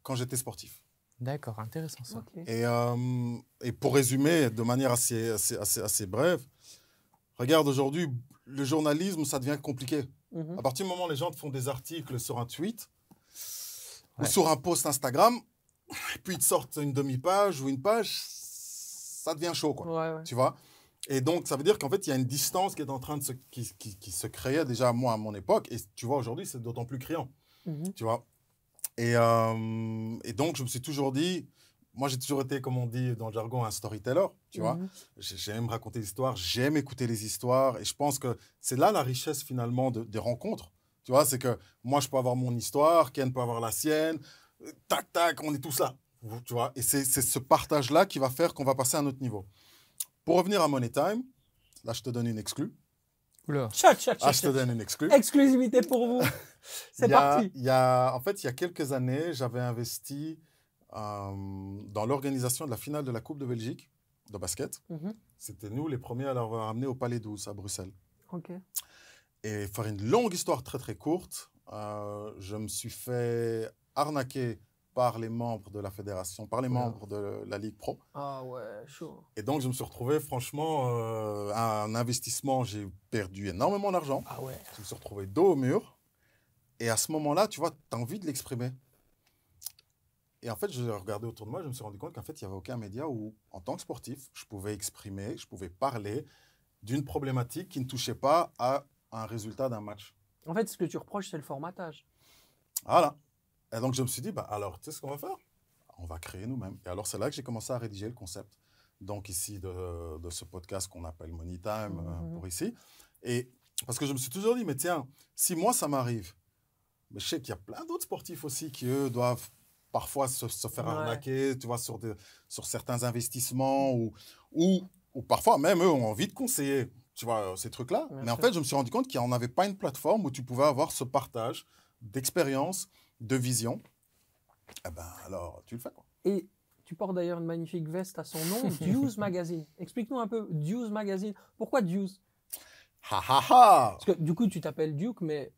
quand j'étais sportif. D'accord, intéressant ça. Et, euh, et pour résumer de manière assez, assez, assez, assez brève, regarde aujourd'hui, le journalisme, ça devient compliqué. Mhm. À partir du moment où les gens te font des articles sur un tweet ou sur un post Instagram, et puis ils te sortent une demi-page ou une page, ça devient chaud, quoi. Ouais, ouais. Tu vois? Et donc, ça veut dire qu'en fait, il y a une distance qui est en train de se, qui, qui, qui se créait déjà, moi, à mon époque. Et tu vois, aujourd'hui, c'est d'autant plus criant. Mhm. Tu vois? Et, euh, et donc, je me suis toujours dit, moi, j'ai toujours été, comme on dit dans le jargon, un storyteller. Tu vois Mhm. J'ai- J'aime raconter des histoires, j'aime écouter les histoires. Et je pense que c'est là la richesse, finalement, de- des rencontres. Tu vois, c'est que moi, je peux avoir mon histoire, Ken peut avoir la sienne. Tac, tac, on est tous là. Tu vois Et c'est ce partage-là qui va faire qu'on va passer à un autre niveau. Pour revenir à Money Time, là, je te donne une exclue. Oula. Tcha, tcha, tcha, Ah, je te donne une exclue. Exclusivité pour vous. C'est parti. il y a, en fait, il y a quelques années, j'avais investi euh, dans l'organisation de la finale de la Coupe de Belgique de basket. Mhm. C'était nous les premiers à l'avoir amené au Palais 12 à Bruxelles. Ok. Et faire une longue histoire très très courte, euh, je me suis fait arnaquer par les membres de la fédération, par les membres de la Ligue Pro. Ah ouais, chaud. Et donc, je me suis retrouvé, franchement, euh, un investissement, j'ai perdu énormément d'argent. Ah ouais. Je me suis retrouvé dos au mur. Et à ce moment-là, tu vois, tu as envie de l'exprimer. Et en fait, je regardé autour de moi, je me suis rendu compte qu'en fait, il n'y avait aucun média où, en tant que sportif, je pouvais exprimer, je pouvais parler d'une problématique qui ne touchait pas à un résultat d'un match. En fait, ce que tu reproches, c'est le formatage. Voilà. Et donc, je me suis dit, bah, alors, tu sais ce qu'on va faire? On va créer nous-mêmes. Et alors, c'est là que j'ai commencé à rédiger le concept. Donc, ici, de, de ce podcast qu'on appelle Money Time, euh, Mhm. pour ici. Et parce que je me suis toujours dit, mais tiens, si moi, ça m'arrive, mais je sais qu'il y a plein d'autres sportifs aussi qui, eux, doivent parfois se, se faire Ouais. arnaquer, tu vois, sur, des- sur certains investissements ou, ou, ou parfois même eux ont envie de conseiller, tu vois, euh, ces trucs-là. Mais en fait, je me suis rendu compte qu'il n'y en avait pas une plateforme où tu pouvais avoir ce partage d'expérience, de vision. Eh ben, alors, tu le fais, quoi. Et tu portes d'ailleurs une magnifique veste à son nom, Deuce Magazine. Explique-nous un peu, Deuce Magazine. Pourquoi Deuce Ha ha ha Parce que du coup, tu t'appelles Duke, mais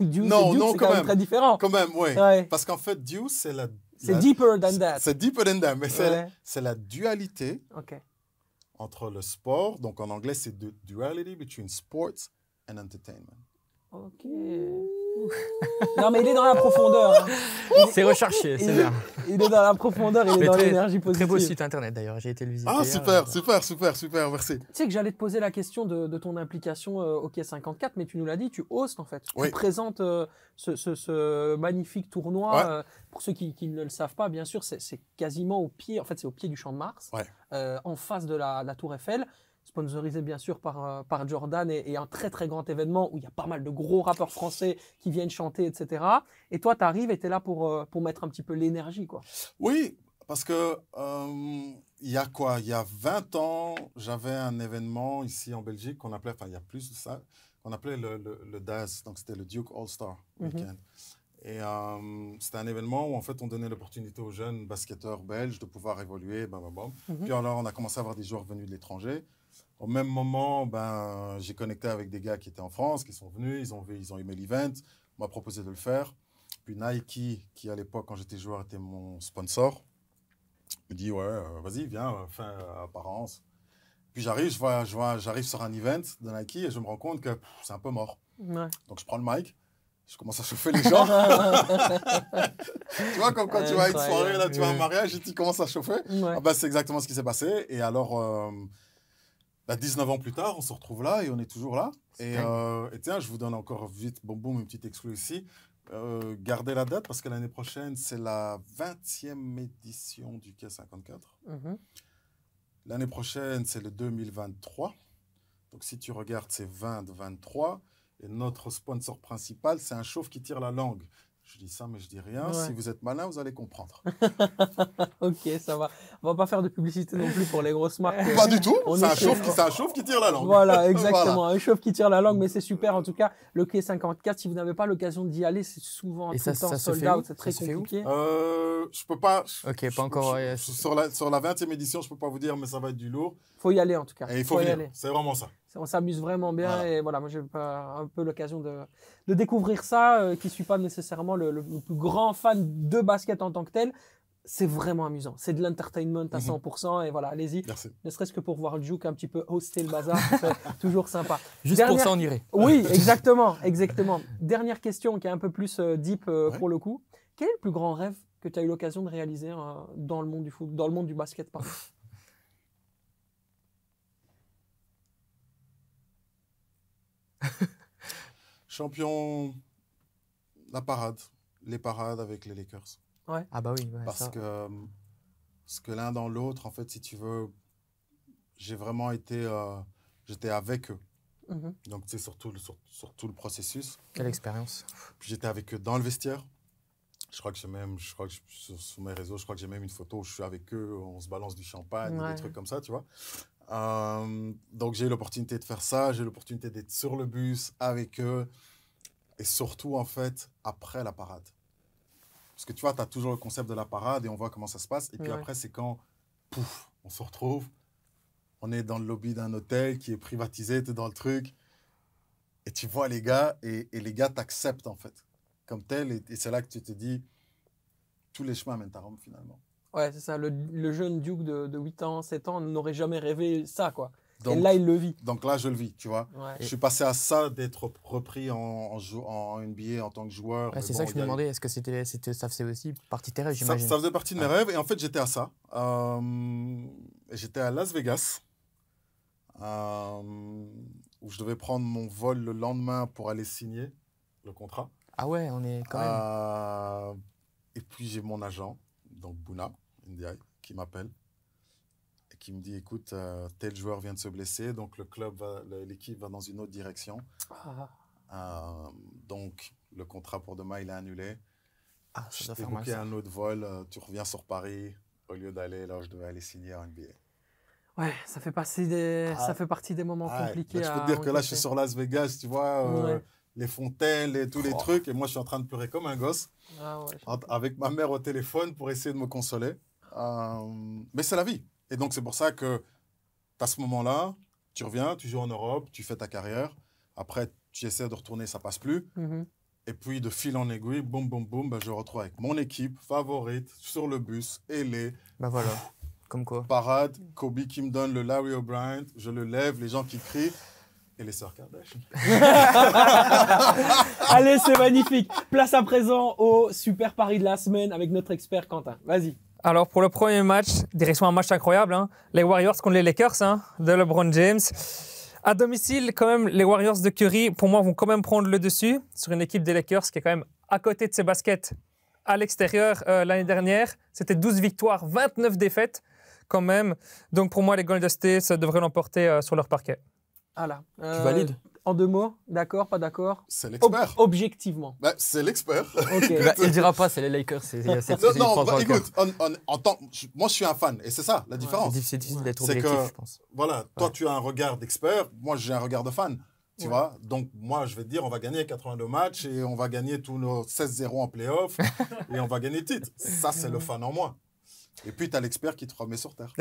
Deuce Non, Duke, non, quand quand même même. très différent. Quand même, oui. Ouais. Parce qu'en fait, Deuce, c'est la... C'est deeper than that. C'est deeper than that, mais c'est Ouais. c'est la dualité Ok. entre le sport, donc en anglais, c'est the duality between sports and entertainment. Ok. non, mais il est dans la profondeur. hein. C'est recherché, c'est Il est, bien. il est dans la profondeur, il est Mais dans l'énergie positive. Très beau site internet d'ailleurs, j'ai été le visiter. Ah, euh, super, super, super, super, merci. Tu sais que j'allais te poser la question de, de ton implication euh, au Quai 54, mais tu nous l'as dit, tu hostes en fait. Oui. Tu présentes euh, ce, ce- ce magnifique tournoi. Ouais. euh, pour ceux qui, qui ne le savent pas, bien sûr, c'est quasiment au pied, en fait, c'est au pied du Champ de Mars, Ouais. euh, en face de la, la Tour Eiffel. Sponsorisé bien sûr par, euh, par Jordan et, et un très très grand événement où il y a pas mal de gros rappeurs français qui viennent chanter, etc. Et toi, tu arrives et tu es là pour, euh, pour mettre un petit peu l'énergie. quoi. Oui, parce que euh, il y a quoi? Il y a 20 ans, j'avais un événement ici en Belgique qu'on appelait, enfin il y a plus de ça, qu'on appelait le, le, le DAS, donc c'était le Duke All-Star Mhm. Weekend. Et euh, c'était un événement où en fait on donnait l'opportunité aux jeunes basketteurs belges de pouvoir évoluer, bam, bam, bam. Mhm. Puis alors on a commencé à avoir des joueurs venus de l'étranger. Au même moment, ben, j'ai connecté avec des gars qui étaient en France, qui sont venus, ils ont, vu, ils ont aimé l'event, m'a proposé de le faire. Puis Nike, qui à l'époque, quand j'étais joueur, était mon sponsor, me dit Ouais, euh, vas-y, viens, euh, fais apparence. Puis j'arrive, je vois, je vois, j'arrive sur un event de Nike et je me rends compte que c'est un peu mort. Ouais. Donc je prends le mic, je commence à chauffer les gens. tu vois, comme quand tu vas à une soirée, là, tu vas à un mariage et tu commences à chauffer. Ouais. Ah bah, c'est exactement ce qui s'est passé. Et alors, euh, bah, 19 ans plus tard, on se retrouve là et on est toujours là. Et, euh, et tiens, je vous donne encore vite, boum boum, une petite exclue ici. Euh, gardez la date parce que l'année prochaine, c'est la 20e édition du Quai 54. Mhm. L'année prochaine, c'est le 2023. Donc, si tu regardes, c'est 2023. Et notre sponsor principal, c'est un chauve qui tire la langue. Je dis ça, mais je dis rien. Ouais. Si vous êtes malin, vous allez comprendre. Ok, ça va. On va pas faire de publicité non plus pour les grosses marques. Pas du tout. On C'est est un, chauve qui, c'est un chauve qui tire la langue. Voilà, exactement. Un chauve qui tire la langue, mais c'est super. En tout cas, le quai 54, si vous n'avez pas l'occasion d'y aller, c'est souvent Et tout ça- le temps ça se sold out. C'est très compliqué. Euh, je peux pas. Ok, pas encore, je- je- sur, la, sur la 20e édition, je peux pas vous dire, mais ça va être du lourd. Faut y aller en tout cas. Et il faut y venir. aller. C'est vraiment ça. On s'amuse vraiment bien Voilà. et voilà, moi j'ai un peu l'occasion de, de découvrir ça, euh, qui suis pas nécessairement le, le plus grand fan de basket en tant que tel. C'est vraiment amusant. C'est de l'entertainment à Mhm. 100% et voilà, allez-y. Ne serait-ce que pour voir Juke un petit peu hoster le bazar, c'est toujours sympa. Juste Dernière- pour ça, on irait. Oui, exactement, exactement. Dernière question qui est un peu plus euh, deep euh, Ouais. pour le coup. Quel est le plus grand rêve que tu as eu l'occasion de réaliser euh, dans le monde du foot, dans le monde du basket pardon? Champion, la parade. Les parades avec les Lakers. Ah bah oui, ouais, Parce ça. que, euh, parce que l'un dans l'autre, en fait, si tu veux, j'ai vraiment été. euh, J'étais avec eux. Mhm. Donc, tu sais, sur tout, le- sur, sur tout le processus. Quelle expérience. Puis j'étais avec eux dans le vestiaire. Je crois que j'ai même, je crois que je- sur, sur mes réseaux, je crois que j'ai même une photo où je suis avec eux, on se balance du champagne, Ouais. des trucs comme ça, tu vois. Euh, donc j'ai eu l'opportunité de faire ça, j'ai eu l'opportunité d'être sur le bus avec eux, et surtout en fait après la parade. Parce que tu vois, tu as toujours le concept de la parade et on voit comment ça se passe. Et puis Ouais. après, c'est quand, pouf, on se retrouve, on est dans le lobby d'un hôtel qui est privatisé, tu es dans le truc, et tu vois les gars, et, et les gars t'acceptent en fait, comme tel, et, et c'est là que tu te dis, tous les chemins mènent à Rome finalement. Ouais, c'est ça. Le, le jeune Duke de, de 8 ans, 7 ans n'aurait jamais rêvé ça, quoi. Donc, et là, il le vit. donc là, je le vis, tu vois. Ouais. Je suis passé à ça d'être repris en, en, jou- en NBA en tant que joueur. Ouais, c'est bon, ça que je me demandais. Est-ce que c'était, c'était, ça faisait aussi partie de tes rêves, Ça, j'imagine ça faisait partie de mes Ah. rêves et en fait j'étais à ça. Euh, j'étais à Las Vegas euh, où je devais prendre mon vol le lendemain pour aller signer le contrat. Ah ouais, on est quand même. Euh, et puis j'ai mon agent, donc Bouna Ndiaye, qui m'appelle et qui me dit écoute, euh, tel joueur vient de se blesser, donc le club, l'équipe va dans une autre direction. Ah, Euh, donc le contrat pour demain il est annulé. Ah, ça Je t'ai booké un autre vol, euh, tu reviens sur Paris au lieu d'aller là où je devais aller signer en NBA. ouais, ça fait, partie des, Ah. ça fait partie des moments compliqués. là, je peux à te dire que là je suis sur Las Vegas, tu vois, euh, Ouais. les fontaines, et tous les Oh. trucs, et moi je suis en train de pleurer comme un gosse. Ah ouais, je- en- avec ma mère au téléphone pour essayer de me consoler. Euh, mais c'est la vie. Et donc, c'est pour ça que as ce moment-là, tu reviens, tu joues en Europe, tu fais ta carrière. Après, tu essaies de retourner, ça passe plus. Mhm. Et puis, de fil en aiguille, boum, boum, boum, ben, je retrouve avec mon équipe favorite sur le bus, et les Bah voilà. Comme quoi. parades, Kobe qui me donne le Larry O'Brien, je le lève, les gens qui crient, et les sœurs Kardashian. Allez, c'est magnifique. Place à présent au super pari de la semaine avec notre expert Quentin. Vas-y. Alors pour le premier match, direction un match incroyable, hein. les Warriors contre les Lakers hein, de LeBron James. À domicile, quand même, les Warriors de Curry, pour moi, vont quand même prendre le dessus sur une équipe des Lakers qui est quand même à côté de ses baskets à l'extérieur euh, l'année dernière. C'était 12 victoires, 29 défaites quand même. Donc pour moi, les Golden State devraient l'emporter euh, sur leur parquet. Voilà. Tu Euh, valides En deux mots, d'accord, pas d'accord C'est Ob- l'expert. Objectivement. Ben, c'est l'expert. Bah, Il dira pas, c'est les Lakers. C'est, c'est, c'est, Non, bah, écoute, on- on- en tant- je- moi je suis un fan, et c'est ça la différence. c'est difficile, d'être objectif, que- je pense. Voilà, toi Ouais. tu as un regard d'expert, moi j'ai un regard de fan. Tu Ouais. vois Donc moi je vais te dire, on va gagner 82 matchs et on va gagner tous nos 16-0 en playoff et on va gagner le titre. Ça c'est le fan en moi. Et puis tu as l'expert qui te remet sur terre.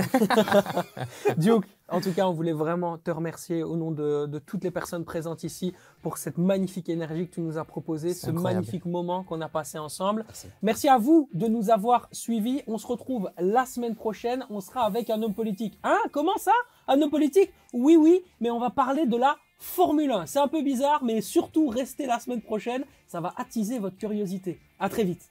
Duke, en tout cas, on voulait vraiment te remercier au nom de, de toutes les personnes présentes ici pour cette magnifique énergie que tu nous as proposée, ce incroyable. magnifique moment qu'on a passé ensemble. Merci. Merci à vous de nous avoir suivis. On se retrouve la semaine prochaine. On sera avec un homme politique. Hein? Comment ça? À nos politiques, oui, oui, mais on va parler de la Formule 1. C'est un peu bizarre, mais surtout restez la semaine prochaine, ça va attiser votre curiosité. À très vite.